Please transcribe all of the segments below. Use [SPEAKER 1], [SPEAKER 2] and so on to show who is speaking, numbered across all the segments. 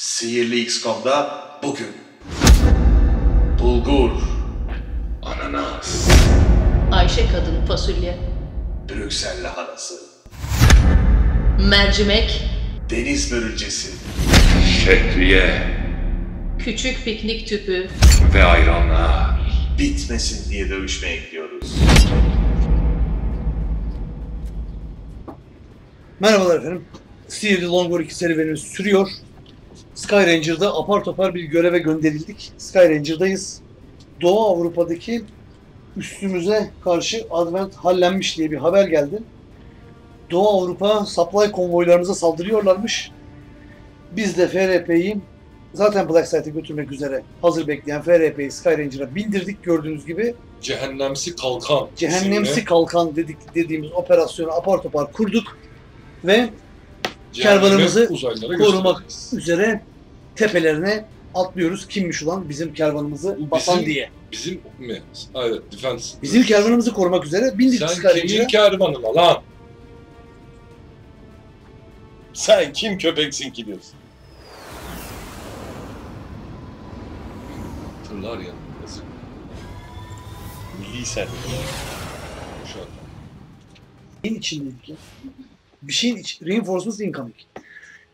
[SPEAKER 1] Sihirli XCOM'da bugün. Bulgur,
[SPEAKER 2] Ananas.
[SPEAKER 3] Ayşe kadın fasulye,
[SPEAKER 1] Brüksel lahanası,
[SPEAKER 3] mercimek,
[SPEAKER 1] deniz börülcesi,
[SPEAKER 2] Şehriye
[SPEAKER 3] küçük piknik tüpü,
[SPEAKER 2] ve ayranlar.
[SPEAKER 1] bitmesin diye dövüşmeye gidiyoruz.
[SPEAKER 4] Merhabalar efendim. Sihirli Longboard 2 serüvenimiz sürüyor. Sky Ranger'da apar topar bir göreve gönderildik. Sky Ranger'dayız. Doğu Avrupa'daki üstümüze karşı Advent hallenmiş diye bir haber geldi. Doğu Avrupa supply konvoylarımıza saldırıyorlarmış. Biz de FRP'yi zaten Black Site'e götürmek üzere hazır bekleyen FRP'yi Sky Ranger'a bindirdik gördüğünüz gibi.
[SPEAKER 5] Cehennemsi kalkan.
[SPEAKER 4] Cehennemsi
[SPEAKER 5] isimli
[SPEAKER 4] kalkan dedik dediğimiz operasyonu apar topar kurduk ve
[SPEAKER 5] cehennemi
[SPEAKER 4] kervanımızı korumak üzere tepelerine atlıyoruz. Kimmiş ulan bizim kervanımızı
[SPEAKER 5] Bu
[SPEAKER 4] basan
[SPEAKER 5] bizim-
[SPEAKER 4] diye.
[SPEAKER 5] Bizim mi? Evet, defense.
[SPEAKER 4] Bizim kervanımızı korumak üzere bindik
[SPEAKER 5] Sen kimin kervanına lan? Sen kim köpeksin ki diyorsun? Tırlar ya. Yazık.
[SPEAKER 6] Milli servet.
[SPEAKER 5] Uşak.
[SPEAKER 4] Neyin içindeydik ya? Bir şeyin iç, reinforcements incoming.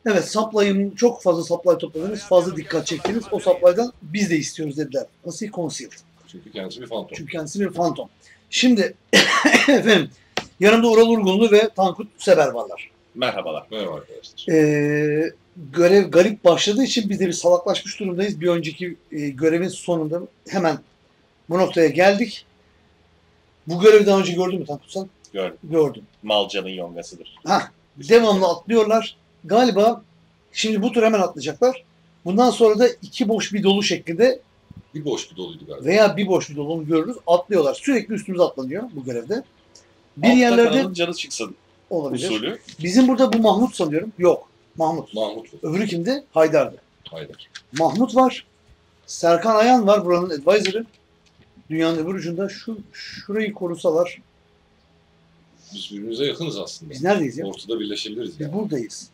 [SPEAKER 4] Evet supply'ın çok fazla supply topladınız, fazla dikkat çektiniz. O supply'dan biz de istiyoruz dediler. Nasıl concealed?
[SPEAKER 5] Çünkü kendisi bir fantom.
[SPEAKER 4] Çünkü kendisi bir phantom. Şimdi efendim yanımda Ural Urgunlu ve Tankut Seber varlar.
[SPEAKER 6] Merhabalar.
[SPEAKER 5] Merhaba arkadaşlar.
[SPEAKER 4] Ee, görev garip başladığı için biz de bir salaklaşmış durumdayız. Bir önceki e, görevin sonunda hemen bu noktaya geldik. Bu görevi daha önce gördün mü Tankut sen?
[SPEAKER 6] Gördüm.
[SPEAKER 4] Gördüm.
[SPEAKER 6] Malcanın yongasıdır.
[SPEAKER 4] Ha, devamlı atlıyorlar. Galiba şimdi bu tur hemen atlayacaklar. Bundan sonra da iki boş bir dolu şeklinde
[SPEAKER 5] Bir boş bir doluydu galiba.
[SPEAKER 4] veya bir boş bir dolu onu görürüz. Atlıyorlar. Sürekli üstümüze atlanıyor bu görevde. Bir
[SPEAKER 6] Altta
[SPEAKER 4] yerlerde
[SPEAKER 6] canı çıksın
[SPEAKER 4] olabilir.
[SPEAKER 6] usulü.
[SPEAKER 4] Bizim burada bu Mahmut sanıyorum. Yok. Mahmut.
[SPEAKER 5] Mahmut.
[SPEAKER 4] Öbürü kimdi? Haydar'dı.
[SPEAKER 5] Haydar.
[SPEAKER 4] Mahmut var. Serkan Ayan var buranın advisor'ı. Dünyanın öbür ucunda şu şurayı korusalar.
[SPEAKER 5] Biz birbirimize yakınız aslında.
[SPEAKER 4] Biz neredeyiz ya?
[SPEAKER 5] Ortada birleşebiliriz
[SPEAKER 4] Biz
[SPEAKER 5] yani.
[SPEAKER 4] buradayız.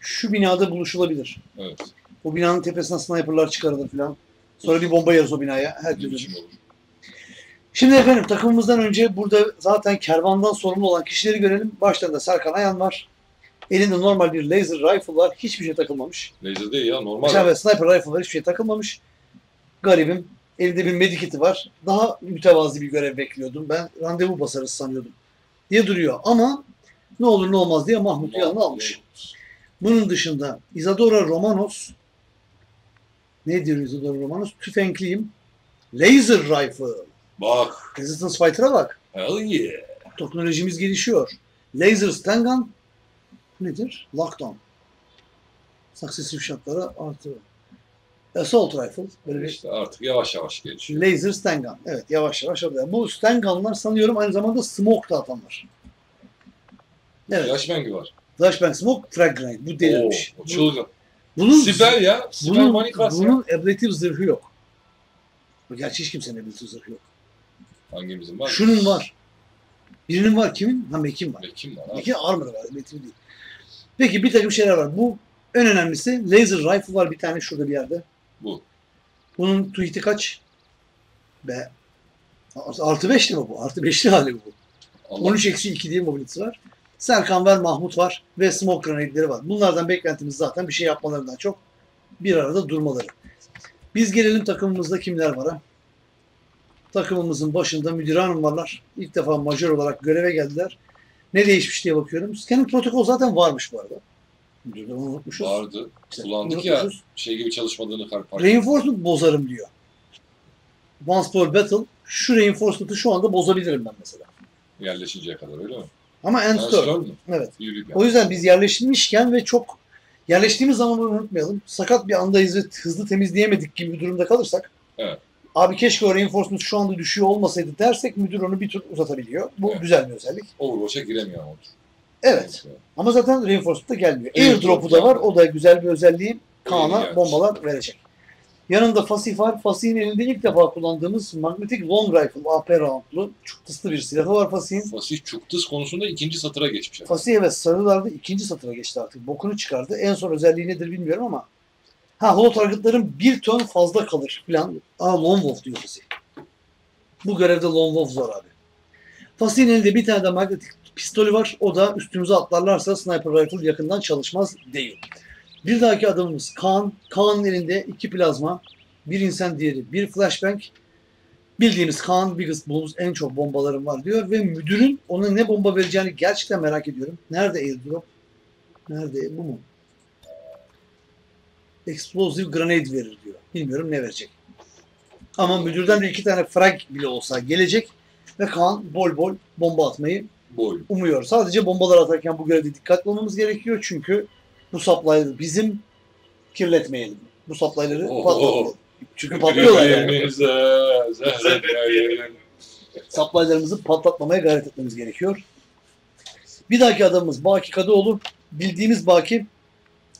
[SPEAKER 4] Şu binada buluşulabilir.
[SPEAKER 5] Evet.
[SPEAKER 4] O binanın tepesine sniperlar çıkarılır falan. Sonra bir bomba yeriz o binaya. Ölür.
[SPEAKER 5] olur.
[SPEAKER 4] Şimdi efendim takımımızdan önce burada zaten kervandan sorumlu olan kişileri görelim. Başlarında Serkan Ayan var. Elinde normal bir laser rifle var. Hiçbir şey takılmamış.
[SPEAKER 5] Laser değil ya normal.
[SPEAKER 4] Evet sniper rifle var. Hiçbir şey takılmamış. Garibim. Elinde bir medikiti var. Daha mütevazi bir görev bekliyordum. Ben randevu basarız sanıyordum. Diye duruyor. Ama ne olur ne olmaz diye Mahmut'u yanına almış. Bunun dışında Isadora Romanos ne diyor Isadora Romanos? Tüfenkliyim. Laser rifle.
[SPEAKER 5] Bak.
[SPEAKER 4] Resistance Fighter'a bak.
[SPEAKER 5] Hell yeah.
[SPEAKER 4] Teknolojimiz gelişiyor. Laser Stun Gun nedir? Lockdown. Successive shotlara artı. Assault Rifle. Böyle bir
[SPEAKER 5] İşte artık yavaş yavaş gelişiyor.
[SPEAKER 4] Laser Stun Gun. Evet yavaş yavaş alıyor. Bu Stun Gun'lar sanıyorum aynı zamanda smoke da atanlar. Evet.
[SPEAKER 5] Flashbang'i var.
[SPEAKER 4] Flashbang Smoke, Frag Grenade. Bu delirmiş.
[SPEAKER 5] Oo, çılgın.
[SPEAKER 4] Bunun,
[SPEAKER 5] Sibel ya. Sibel
[SPEAKER 4] bunun,
[SPEAKER 5] Manikas ya.
[SPEAKER 4] bunun ablative zırhı yok. Gerçi hiç kimsenin ablative zırhı yok.
[SPEAKER 5] Hangimizin var?
[SPEAKER 4] Şunun var. Birinin var. Kimin? Ha Mac'in var.
[SPEAKER 5] Ve kim var abi?
[SPEAKER 4] Mac'in armor var. Ablative değil. Peki bir takım şeyler var. Bu en önemlisi laser rifle var bir tane şurada bir yerde.
[SPEAKER 5] Bu.
[SPEAKER 4] Bunun tweet'i kaç? Be. Artı 5 mi bu? Artı 5'li hali bu.
[SPEAKER 5] Allah
[SPEAKER 4] 13 eksi 2 diye mobilitesi var. Serkan var, Mahmut var ve smoke grenade'leri var. Bunlardan beklentimiz zaten bir şey yapmalarından çok bir arada durmaları. Biz gelelim takımımızda kimler var ha? Takımımızın başında müdür hanım varlar. İlk defa majör olarak göreve geldiler. Ne değişmiş diye bakıyorum. Scanning protokol zaten varmış bu arada. Müdürden unutmuşuz.
[SPEAKER 5] vardı.
[SPEAKER 4] İşte
[SPEAKER 5] Kullandık ya. Şey gibi çalışmadığını fark
[SPEAKER 4] Reinforcement bozarım diyor. Once per battle şu reinforcement'ı şu anda bozabilirim ben mesela.
[SPEAKER 5] yerleşinceye kadar öyle mi?
[SPEAKER 4] Ama end
[SPEAKER 5] Yani
[SPEAKER 4] turn.
[SPEAKER 5] stör mü?
[SPEAKER 4] Evet. O yüzden biz yerleşmişken ve çok yerleştiğimiz zaman bunu unutmayalım. Sakat bir andayız ve hızlı temizleyemedik gibi bir durumda kalırsak
[SPEAKER 5] Evet.
[SPEAKER 4] abi keşke o reinforcement şu anda düşüyor olmasaydı dersek müdür onu bir tur uzatabiliyor. Bu
[SPEAKER 5] Evet.
[SPEAKER 4] güzel bir özellik.
[SPEAKER 5] Overwatch'a giremiyor ama.
[SPEAKER 4] Evet. Ama zaten reinforcement da gelmiyor.
[SPEAKER 5] Airdrop
[SPEAKER 4] Airdrop'u da var. O da güzel bir özelliği. Kaan'a bombalar verecek. Yanında Fasih var. Fasih'in elinde ilk defa kullandığımız magnetic long rifle AP roundlu çok tıslı bir silahı var Fasih'in.
[SPEAKER 5] Fasih Çuktız konusunda ikinci satıra geçmiş.
[SPEAKER 4] Fasih evet sarılarda ikinci satıra geçti artık. Bokunu çıkardı. En son özelliği nedir bilmiyorum ama Ha holo targetların bir ton fazla kalır falan. Aa Lone Wolf diyor bizi. Bu görevde Lone Wolf zor abi. Fasih'in elinde bir tane de magnetik pistolü var. O da üstümüze atlarlarsa sniper rifle yakından çalışmaz değil. Bir dahaki adamımız Kaan. Kaan'ın elinde iki plazma, bir insan diğeri, bir flashbang. Bildiğimiz Kaan Biggest Bulls en çok bombalarım var diyor ve müdürün ona ne bomba vereceğini gerçekten merak ediyorum. Nerede airdrop? Nerede? Bu mu? Explosive grenade verir diyor. Bilmiyorum ne verecek. Ama müdürden de iki tane frag bile olsa gelecek ve Kaan bol bol bomba atmayı
[SPEAKER 5] Boy.
[SPEAKER 4] umuyor. Sadece bombalar atarken bu görevde dikkatli olmamız gerekiyor çünkü bu supply'ları bizim kirletmeyelim. Bu supply'ları
[SPEAKER 5] Oo.
[SPEAKER 4] patlatmayalım. Çünkü patlıyorlar yani. Supply'larımızı patlatmamaya gayret etmemiz gerekiyor. Bir dahaki adamımız Baki Kadıoğlu. Bildiğimiz Baki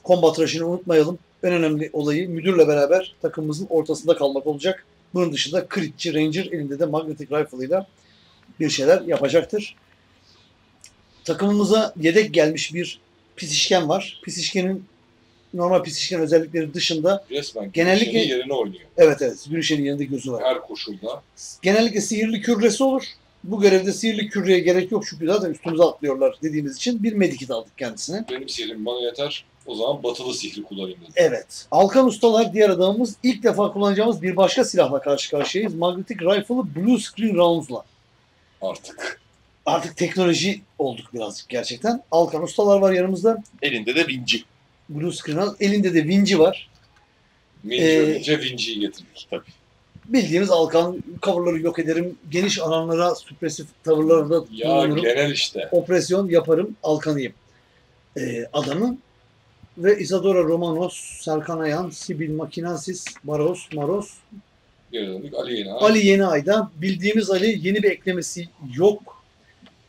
[SPEAKER 4] combat rush'ını unutmayalım. En önemli olayı müdürle beraber takımımızın ortasında kalmak olacak. Bunun dışında Critçi Ranger elinde de magnetic rifle ile bir şeyler yapacaktır. Takımımıza yedek gelmiş bir pisişken var. Pisişkenin normal pisişken özellikleri dışında
[SPEAKER 5] Resmen
[SPEAKER 4] Genellikle-
[SPEAKER 5] yerine oynuyor.
[SPEAKER 4] evet evet Gülüşen'in yanında gözü var.
[SPEAKER 5] Her koşulda.
[SPEAKER 4] Genellikle sihirli kürresi olur. Bu görevde sihirli kürreye gerek yok çünkü zaten üstümüze atlıyorlar dediğimiz için bir medikit aldık kendisine.
[SPEAKER 5] Benim sihrim bana yeter. O zaman batılı sihri kullanayım dedim.
[SPEAKER 4] Evet. Alkan Ustalar diğer adamımız ilk defa kullanacağımız bir başka silahla karşı karşıyayız. Magnetic Rifle'ı Blue Screen Rounds'la.
[SPEAKER 5] Artık.
[SPEAKER 4] Artık teknoloji olduk birazcık gerçekten. Alkan Ustalar var yanımızda.
[SPEAKER 6] Elinde de vinci.
[SPEAKER 4] Blue Screen. Elinde de Vinci var.
[SPEAKER 5] Vinci
[SPEAKER 4] Ee,
[SPEAKER 5] ölünce Vinci'yi getirdik. Tabii.
[SPEAKER 4] Bildiğimiz Alkan coverları yok ederim. Geniş alanlara süpresif tavırlarında
[SPEAKER 5] Ya
[SPEAKER 4] kullanırım.
[SPEAKER 5] genel işte.
[SPEAKER 4] operasyon yaparım, alkanıyım. Ee, adamı ve Isadora Romanos, Serkan Ayan, Sibil Makinansis, Baros, Maros,
[SPEAKER 5] Geri döndük Ali Yeni.
[SPEAKER 4] Ali Yeni Ay'da. Bildiğimiz Ali yeni bir eklemesi yok.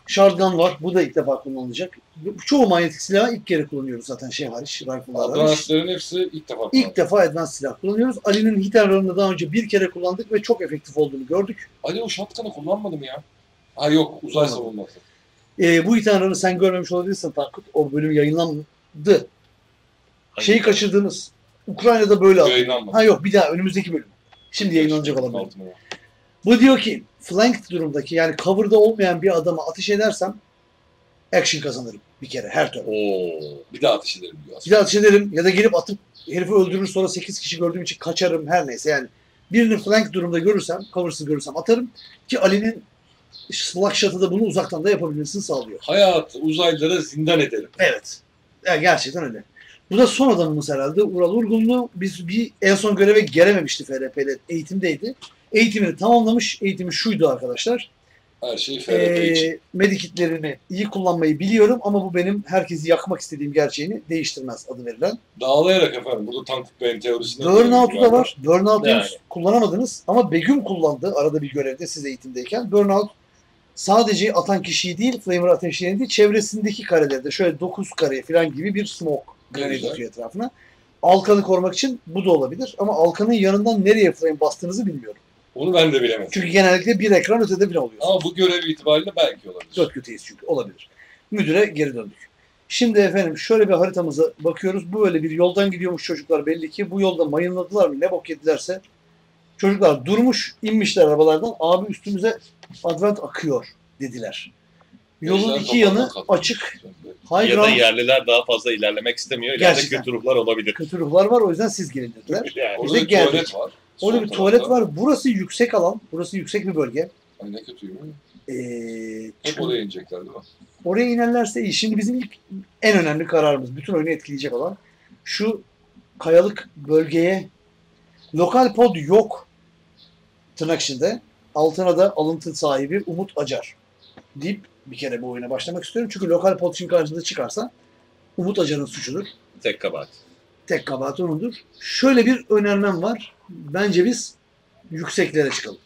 [SPEAKER 4] Shardgun var. Bu da ilk defa kullanılacak. Çoğu manyetik silahı ilk kere kullanıyoruz zaten şey hariç, rifle'lar hariç.
[SPEAKER 5] Advanced'ların hepsi ilk defa
[SPEAKER 4] İlk defa advanced silah kullanıyoruz. Ali'nin hiterlarını daha önce bir kere kullandık ve çok efektif olduğunu gördük.
[SPEAKER 5] Ali o shotgun'ı kullanmadım ya. Ha yok uzay savunması.
[SPEAKER 4] Ee, bu hiterlarını sen görmemiş olabilirsin Tankut. O bölüm yayınlandı. Şeyi kaçırdığınız Ukrayna'da böyle aldı.
[SPEAKER 5] Yayınlanmadı.
[SPEAKER 4] Ha yok bir daha önümüzdeki bölüm. Şimdi yayınlanacak olan bölüm. Bu diyor ki flanked durumdaki yani cover'da olmayan bir adama ateş edersem action kazanırım bir kere her turn.
[SPEAKER 5] Oo. Bir daha ateş ederim diyor
[SPEAKER 4] Bir daha ateş ederim ya da gelip atıp herifi öldürür sonra 8 kişi gördüğüm için kaçarım her neyse yani. Birini flank durumda görürsem, cover'sız görürsem atarım ki Ali'nin slug shot'ı da bunu uzaktan da yapabilmesini sağlıyor.
[SPEAKER 5] Hayat uzaylılara zindan edelim.
[SPEAKER 4] Evet. Ya gerçekten öyle. Bu da son adamımız herhalde. Ural Urgunlu. Biz bir en son göreve gelememişti FRP'de. Eğitimdeydi. Eğitimini tamamlamış. Eğitimi şuydu arkadaşlar.
[SPEAKER 5] Her şey FRP için.
[SPEAKER 4] Ee, medikitlerini iyi kullanmayı biliyorum ama bu benim herkesi yakmak istediğim gerçeğini değiştirmez adı verilen.
[SPEAKER 5] Dağlayarak efendim. Burada Tankut Bey'in teorisinde.
[SPEAKER 4] Burnout'u da var. Burnout'u
[SPEAKER 6] Yani.
[SPEAKER 4] kullanamadınız ama Begüm kullandı arada bir görevde siz eğitimdeyken. Burnout sadece atan kişiyi değil, flamer ateşleyen değil, çevresindeki karelerde şöyle 9 kare falan gibi bir smoke
[SPEAKER 5] güzel.
[SPEAKER 4] atıyor etrafına. Alkanı korumak için bu da olabilir ama Alkan'ın yanından nereye flame bastığınızı bilmiyorum.
[SPEAKER 5] Onu ben de bilemedim.
[SPEAKER 4] Çünkü genellikle bir ekran ötede bile oluyor.
[SPEAKER 5] Ama bu görev itibariyle belki olabilir.
[SPEAKER 4] Dört köteyiz çünkü olabilir. Müdüre geri döndük. Şimdi efendim şöyle bir haritamıza bakıyoruz. Bu böyle bir yoldan gidiyormuş çocuklar belli ki. Bu yolda mayınladılar mı ne bok yedilerse. Çocuklar durmuş inmişler arabalardan. Abi üstümüze advent akıyor dediler. Yolun iki yanı açık. High
[SPEAKER 6] Ya da
[SPEAKER 4] ground
[SPEAKER 6] yerliler daha fazla ilerlemek istemiyor. İleride
[SPEAKER 4] Gerçekten.
[SPEAKER 6] kötü ruhlar olabilir.
[SPEAKER 4] kötü ruhlar var o yüzden siz gelin dediler.
[SPEAKER 6] Yani.
[SPEAKER 4] Biz de
[SPEAKER 5] bir
[SPEAKER 4] geldik.
[SPEAKER 5] tuvalet var.
[SPEAKER 4] Orada bir tuvalet
[SPEAKER 5] tarafta.
[SPEAKER 4] var. Burası yüksek alan. Burası yüksek bir bölge.
[SPEAKER 5] Ay ne kötüymüş.
[SPEAKER 4] Ee,
[SPEAKER 5] Hep oraya inecekler değil mi?
[SPEAKER 4] Oraya inerlerse iyi. Şimdi bizim ilk en önemli kararımız, bütün oyunu etkileyecek olan şu kayalık bölgeye lokal pod yok tırnak içinde. Altına da alıntı sahibi Umut Acar deyip bir kere bu oyuna başlamak istiyorum. Çünkü lokal pod için karşınıza çıkarsa Umut Acar'ın suçudur.
[SPEAKER 6] Tek kabahat.
[SPEAKER 4] Tek kabahat onundur. Şöyle bir önermem var. Bence biz yükseklere çıkalım.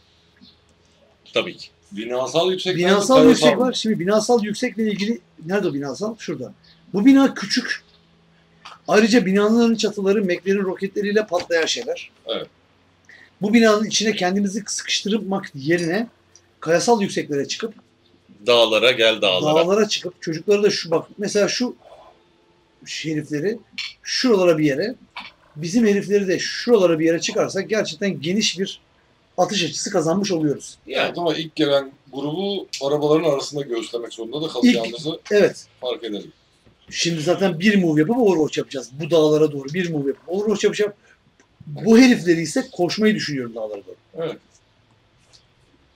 [SPEAKER 6] Tabii ki.
[SPEAKER 5] Binasal yüksek.
[SPEAKER 4] Binasal
[SPEAKER 5] nerede,
[SPEAKER 4] yüksek var. Şimdi binasal yüksekle ilgili nerede o binasal? Şurada. Bu bina küçük. Ayrıca binaların çatıları Meklerin roketleriyle patlayan şeyler.
[SPEAKER 5] Evet.
[SPEAKER 4] Bu binanın içine kendimizi sıkıştırmak yerine kayasal yükseklere çıkıp
[SPEAKER 6] Dağlara gel dağlara.
[SPEAKER 4] dağlara çıkıp çocukları da şu bak mesela şu şerifleri şuralara bir yere bizim herifleri de şuralara bir yere çıkarsak gerçekten geniş bir atış açısı kazanmış oluyoruz.
[SPEAKER 6] Yani
[SPEAKER 5] ama ilk gelen grubu arabaların arasında göğüslemek zorunda da kalacağımızı
[SPEAKER 4] Evet.
[SPEAKER 5] fark edelim.
[SPEAKER 4] Şimdi zaten bir move yapıp Overwatch yapacağız. Bu dağlara doğru bir move yapıp Overwatch yapacağım. Bu herifleri ise koşmayı düşünüyorum dağlara doğru.
[SPEAKER 5] Evet.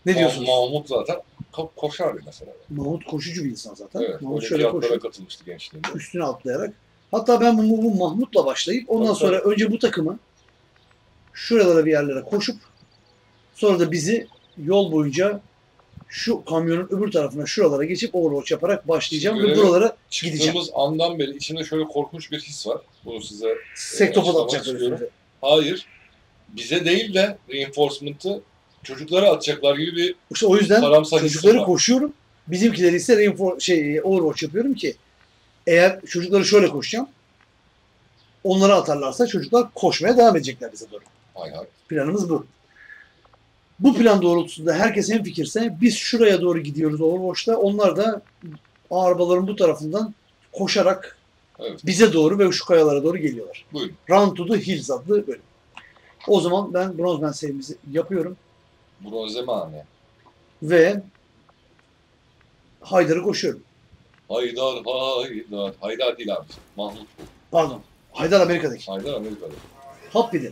[SPEAKER 4] Ne diyorsunuz?
[SPEAKER 5] Mahmut zaten ko- koşardı mesela.
[SPEAKER 4] Mahmut koşucu bir insan zaten.
[SPEAKER 5] Evet.
[SPEAKER 4] Mahmut şöyle koşuyor.
[SPEAKER 5] katılmıştı gençliğinde.
[SPEAKER 4] Üstüne atlayarak. Hatta ben bu move'u Mahmut'la başlayıp ondan
[SPEAKER 5] Tabii,
[SPEAKER 4] sonra önce bu takımı şuralara bir yerlere koşup sonra da bizi yol boyunca şu kamyonun öbür tarafına şuralara geçip Overwatch yaparak başlayacağım ve
[SPEAKER 5] Görevi-
[SPEAKER 4] buralara gideceğim.
[SPEAKER 5] Andan beri içimde şöyle korkunç bir his var. Bunu size
[SPEAKER 4] atacaklar
[SPEAKER 5] istiyorum.
[SPEAKER 4] üstümüze.
[SPEAKER 5] hayır bize değil de reinforcement'ı çocuklara atacaklar gibi bir
[SPEAKER 4] İşte o yüzden çocukları koşuyorum. Bizimkileri ise reinfor şey Overwatch yapıyorum ki eğer çocukları şöyle koşacağım. Onlara atarlarsa çocuklar koşmaya devam edecekler bize doğru.
[SPEAKER 5] Hay hay.
[SPEAKER 4] Planımız bu. Bu plan doğrultusunda herkes en fikirse biz şuraya doğru gidiyoruz Overwatch'ta. Onlar da arabaların bu tarafından koşarak
[SPEAKER 5] Evet.
[SPEAKER 4] bize doğru ve şu kayalara doğru geliyorlar.
[SPEAKER 5] Buyurun.
[SPEAKER 4] Run to the Hills adlı bölüm. O zaman ben Bronzeman serimizi yapıyorum
[SPEAKER 5] Bronzeme anne.
[SPEAKER 4] ve Haydar'ı koşuyorum.
[SPEAKER 5] Haydar Haydar. Haydar değil abi. Mahmut bu.
[SPEAKER 4] Pardon. Haydar Amerika'daki.
[SPEAKER 5] Haydar Amerika'da.
[SPEAKER 4] Hop bir de.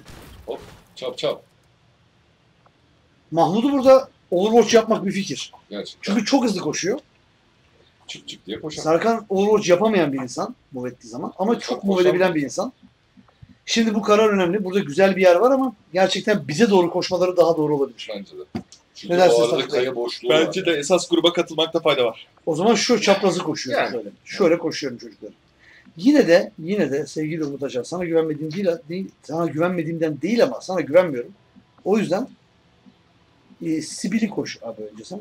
[SPEAKER 5] Çap çap.
[SPEAKER 4] Mahmut'u burada Overwatch yapmak bir fikir.
[SPEAKER 5] Gerçekten.
[SPEAKER 4] Çünkü çok hızlı koşuyor.
[SPEAKER 5] Çık çık diye koşar.
[SPEAKER 4] Serkan Overwatch yapamayan bir insan move ettiği zaman ama
[SPEAKER 5] Çok
[SPEAKER 4] çok
[SPEAKER 5] koşan
[SPEAKER 4] move edebilen
[SPEAKER 5] bir
[SPEAKER 4] insan. Şimdi bu karar önemli. Burada güzel bir yer var ama gerçekten bize doğru koşmaları daha doğru olabilir.
[SPEAKER 5] Bence de. Çünkü
[SPEAKER 4] Ne dersiniz Bey?
[SPEAKER 5] kaya boşluğu var.
[SPEAKER 6] Bence de esas gruba katılmakta fayda var.
[SPEAKER 4] O zaman şu çaprazı koşuyorum
[SPEAKER 5] Yani.
[SPEAKER 4] şöyle. Şöyle koşuyorum çocuklar. Yine de yine de sevgili Umut Acar sana güvenmediğim değil, değil sana güvenmediğimden değil ama sana güvenmiyorum. O yüzden e, Sibel'i koş abi önce sen.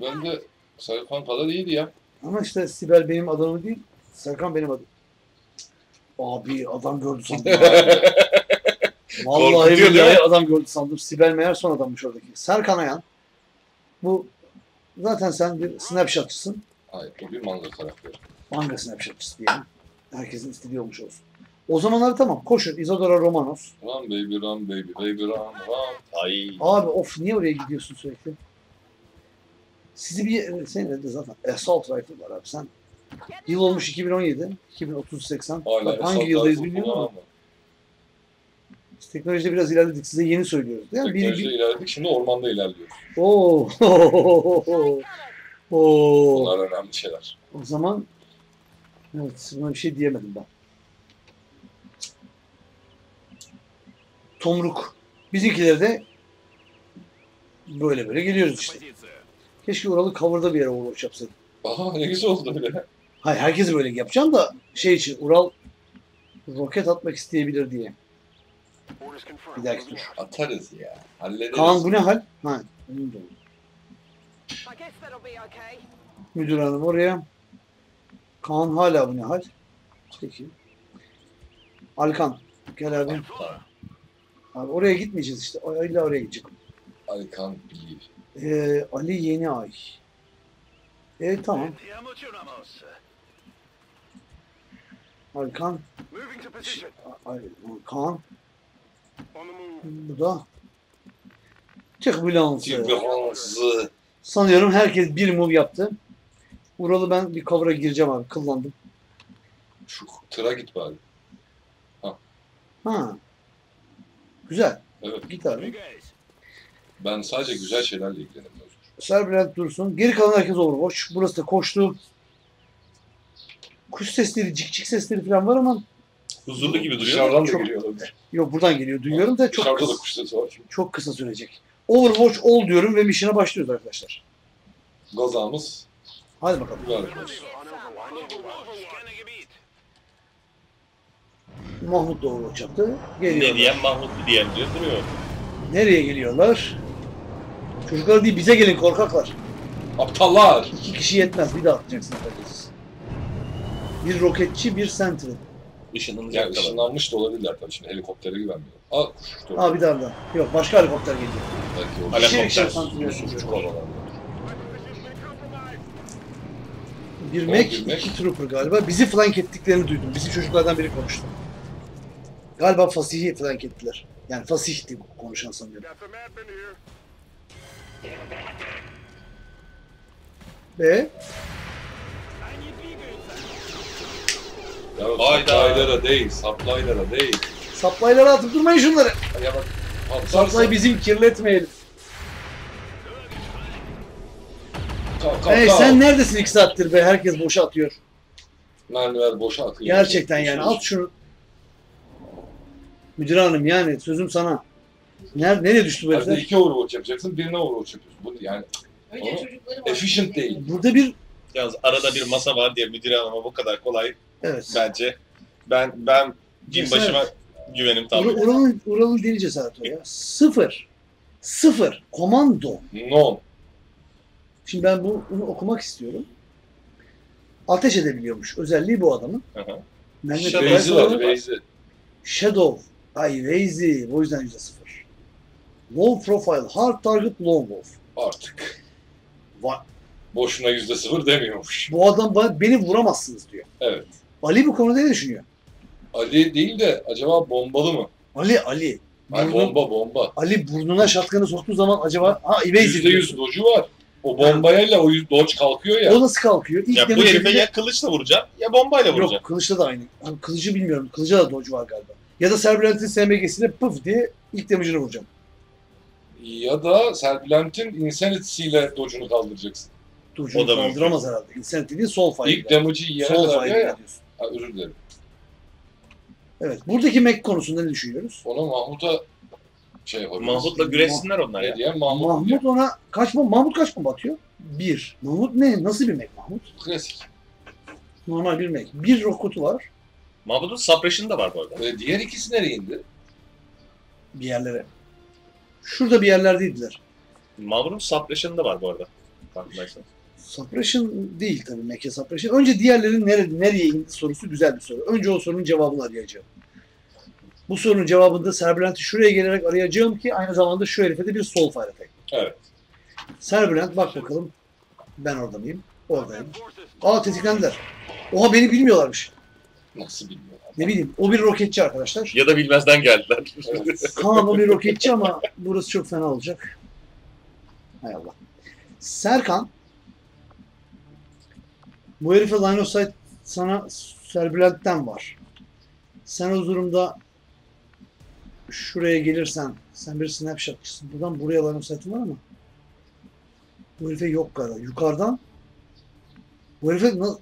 [SPEAKER 5] Ben de Serkan kadar iyiydi ya.
[SPEAKER 4] Ama işte Sibel benim adamım değil, Serkan benim adım. Abi adam gördü sandım. Vallahi
[SPEAKER 6] Korkutuyor değil
[SPEAKER 4] billahi adam gördü sandım. Sibel meğer son adammış oradaki. Serkan Ayan. Bu zaten sen bir snapshotçısın.
[SPEAKER 5] Hayır, o bir manga karakteri.
[SPEAKER 4] Manga snapshotçısı diyelim. Herkesin istediği olmuş olsun. O zamanlar tamam koşun. Isadora Romanos.
[SPEAKER 5] Run baby run baby baby run run.
[SPEAKER 6] Ay.
[SPEAKER 4] Abi of niye oraya gidiyorsun sürekli? Sizi bir senin de zaten Assault Rifle var abi sen. Yıl olmuş 2017. 2030-80.
[SPEAKER 5] Hala
[SPEAKER 4] Bak, hangi
[SPEAKER 5] Esat
[SPEAKER 4] yıldayız bilmiyorum ama. Biz teknolojide biraz ilerledik. Size yeni söylüyoruz. Değil mi?
[SPEAKER 5] Teknolojide
[SPEAKER 4] bir...
[SPEAKER 5] ilerledik, şimdi ormanda ilerliyoruz.
[SPEAKER 4] Oo. Oo.
[SPEAKER 5] Bunlar önemli şeyler.
[SPEAKER 4] O zaman evet buna bir şey diyemedim ben. Tomruk. Bizimkileri de böyle böyle geliyoruz işte. Keşke oralı cover'da bir yere Overwatch yapsaydım.
[SPEAKER 5] Aha ne güzel oldu bile.
[SPEAKER 4] Hayır herkes böyle yapacağım da şey için Ural roket atmak isteyebilir diye. Bir dahaki tur.
[SPEAKER 5] Atarız ya. Hallederiz.
[SPEAKER 4] Kaan bu ne hal? Ha. Müdür hanım oraya. Kaan hala bu ne hal? Peki. Alkan. Gel abi. Abi oraya gitmeyeceğiz işte. İlla oraya gidecek.
[SPEAKER 5] Aykan iyi.
[SPEAKER 4] Ee, Ali Yeni Ay. Evet tamam. Alkan. Kaan. Bu da. Çık bilansı.
[SPEAKER 5] Tibranzı.
[SPEAKER 4] Sanıyorum herkes bir move yaptı. Ural'ı ben bir cover'a gireceğim abi. Kıllandım.
[SPEAKER 5] Şu tıra git bari.
[SPEAKER 4] Ha. Güzel.
[SPEAKER 5] Evet.
[SPEAKER 4] Git abi.
[SPEAKER 5] Ben sadece güzel şeylerle ilgilenirim.
[SPEAKER 4] Serbülent dursun. Geri kalan herkes Overwatch. Burası da koştu. Kuş sesleri, cik cik sesleri falan var ama
[SPEAKER 6] Huzurlu gibi duruyor.
[SPEAKER 5] Dışarıdan da
[SPEAKER 4] Çok-
[SPEAKER 5] geliyor olabilir.
[SPEAKER 4] yok buradan geliyor. Duyuyorum da çok
[SPEAKER 5] Dışarıda da
[SPEAKER 4] kısa,
[SPEAKER 5] kuş sesi var çünkü.
[SPEAKER 4] çok kısa sürecek. Overwatch ol diyorum ve mission'a başlıyoruz arkadaşlar.
[SPEAKER 5] Gazamız
[SPEAKER 4] Hadi bakalım.
[SPEAKER 5] arkadaş.
[SPEAKER 4] Mahmut da Overwatch yaptı. Geliyorlar.
[SPEAKER 6] Ne diyen Mahmutlu diyen diyor duruyor.
[SPEAKER 4] Nereye geliyorlar? Çocuklar değil bize gelin korkaklar.
[SPEAKER 5] Aptallar!
[SPEAKER 4] İki kişi yetmez. Bir daha atacaksın herkes. Bir roketçi, bir sentry.
[SPEAKER 6] Işınlanacak
[SPEAKER 5] Yani ışınlanmış da olabilirler tabii şimdi helikoptere güvenmiyor. Aa kuş uçtu.
[SPEAKER 4] Ha bir daha daha. Yok başka helikopter geliyor.
[SPEAKER 5] Belki o
[SPEAKER 6] Helikopter.
[SPEAKER 5] havalarda.
[SPEAKER 4] Bir Mac, iki Trooper galiba. Bizi flank ettiklerini duydum. Bizim çocuklardan biri konuştu. Galiba Fasih'i flank ettiler. Yani Fasih'ti konuşan sanıyorum. Ve
[SPEAKER 5] Ya
[SPEAKER 6] Hayda.
[SPEAKER 5] supply'lara değil, supply'lara değil.
[SPEAKER 4] supply'lara atıp durmayın şunları.
[SPEAKER 5] Ya bak
[SPEAKER 4] Supply bizim kirletmeyelim.
[SPEAKER 5] kalk kalk
[SPEAKER 4] Hey
[SPEAKER 5] kalk.
[SPEAKER 4] sen neredesin iki saattir be? Herkes boşa atıyor.
[SPEAKER 5] Mermiler boşa atıyor.
[SPEAKER 4] Gerçekten yani at şunu. Müdür hanım yani sözüm sana. Nerede, nereye düştü bu herifler?
[SPEAKER 5] iki overwatch yapacaksın, birine overwatch yapıyorsun. Bu yani
[SPEAKER 3] Önce
[SPEAKER 5] Ama
[SPEAKER 3] çocukları
[SPEAKER 5] efficient değil.
[SPEAKER 4] Burada bir
[SPEAKER 6] Yalnız arada bir masa var diye müdür hanıma bu kadar kolay
[SPEAKER 4] evet.
[SPEAKER 6] bence. Ben ben binbaşıma güvenim tam.
[SPEAKER 4] Ur- Ural'ın Ural'ın deli cesaret o ya. Sıfır. Sıfır. Komando.
[SPEAKER 5] Non.
[SPEAKER 4] Şimdi ben bu, bunu okumak istiyorum. Ateş edebiliyormuş. Özelliği bu adamın.
[SPEAKER 6] Hı hı.
[SPEAKER 4] Mehmet Beyazıt-
[SPEAKER 5] var.
[SPEAKER 4] Shadow. Ay Wazy. O yüzden yüzde sıfır. Low profile. Hard target low wolf.
[SPEAKER 5] Artık.
[SPEAKER 4] Va-
[SPEAKER 5] Boşuna yüzde sıfır demiyormuş.
[SPEAKER 4] Bu adam ba- beni vuramazsınız diyor.
[SPEAKER 5] Evet.
[SPEAKER 4] Ali bu konuda ne düşünüyor?
[SPEAKER 5] Ali değil de acaba bombalı mı?
[SPEAKER 4] Ali Ali.
[SPEAKER 5] Ay
[SPEAKER 4] Burnu-
[SPEAKER 5] bomba bomba.
[SPEAKER 4] Ali burnuna şatkanı soktuğu zaman acaba ha Wazy
[SPEAKER 5] Yüzde yüz docu var. O bombayla o yüz dodge kalkıyor ya.
[SPEAKER 4] O nasıl kalkıyor? İlk
[SPEAKER 6] Ya bu
[SPEAKER 4] damage
[SPEAKER 6] herife ya kılıçla vuracağım ya bombayla vuracağım.
[SPEAKER 4] Yok kılıçta da aynı. Abi, kılıcı bilmiyorum. Kılıcı da dodge var galiba. Ya da Serbülent'in SMG'sine pıf diye ilk damage'ını vuracağım.
[SPEAKER 5] Ya da Serbilant'in Insanity'siyle dodge'unu kaldıracaksın.
[SPEAKER 4] Dodge'unu
[SPEAKER 6] O da mümkün.
[SPEAKER 4] kaldıramaz herhalde. Insanity değil Soul Fire.
[SPEAKER 5] İlk damage'i yiyene
[SPEAKER 4] Soul
[SPEAKER 5] kadar
[SPEAKER 4] diyorsun.
[SPEAKER 5] Ha, özür dilerim.
[SPEAKER 4] Evet. Buradaki Mac konusunda ne düşünüyoruz?
[SPEAKER 5] Ona Mahmut'a şey yapabiliriz.
[SPEAKER 6] Mahmut'la güreşsinler onlar ya.
[SPEAKER 5] Ne diyen Mahmut,
[SPEAKER 4] Mahmut ona kaç mı? Mahmut kaç mı batıyor? Bir. Mahmut ne? Nasıl bir Mac Mahmut?
[SPEAKER 5] Klasik.
[SPEAKER 4] Normal bir Mac. Bir rokutu var
[SPEAKER 6] Mahmut'un suppression'ı da var bu arada.
[SPEAKER 5] Ee, diğer ikisi nereye indi?
[SPEAKER 4] bir yerlere. Şurada bir yerlerdeydiler.
[SPEAKER 6] Mahmut'un suppression'ı da var bu arada. Farkındaysan.
[SPEAKER 4] Suppression değil tabii Mac'e suppression. Önce diğerlerin nere, nereye indi sorusu güzel bir soru. Önce o sorunun cevabını arayacağım. Bu sorunun cevabında Serbülent'i şuraya gelerek arayacağım ki aynı zamanda şu herife de bir soul fire attack.
[SPEAKER 5] Evet.
[SPEAKER 4] Serbülent bak bakalım. Ben orada mıyım? Oradayım. Aa tetiklendiler. Oha beni bilmiyorlarmış.
[SPEAKER 5] Nasıl bilmiyorum.
[SPEAKER 4] Ne bileyim. O bir roketçi arkadaşlar.
[SPEAKER 6] Ya da bilmezden geldiler.
[SPEAKER 5] Evet.
[SPEAKER 4] Kaan o bir roketçi ama burası çok fena olacak. Hay Allah. Serkan bu herife line of sight sana Serbülent'ten var. Sen o durumda şuraya gelirsen sen bir snapshotçısın. Buradan buraya line of sight'ın var ama bu herife yok galiba. Yukarıdan bu herife na-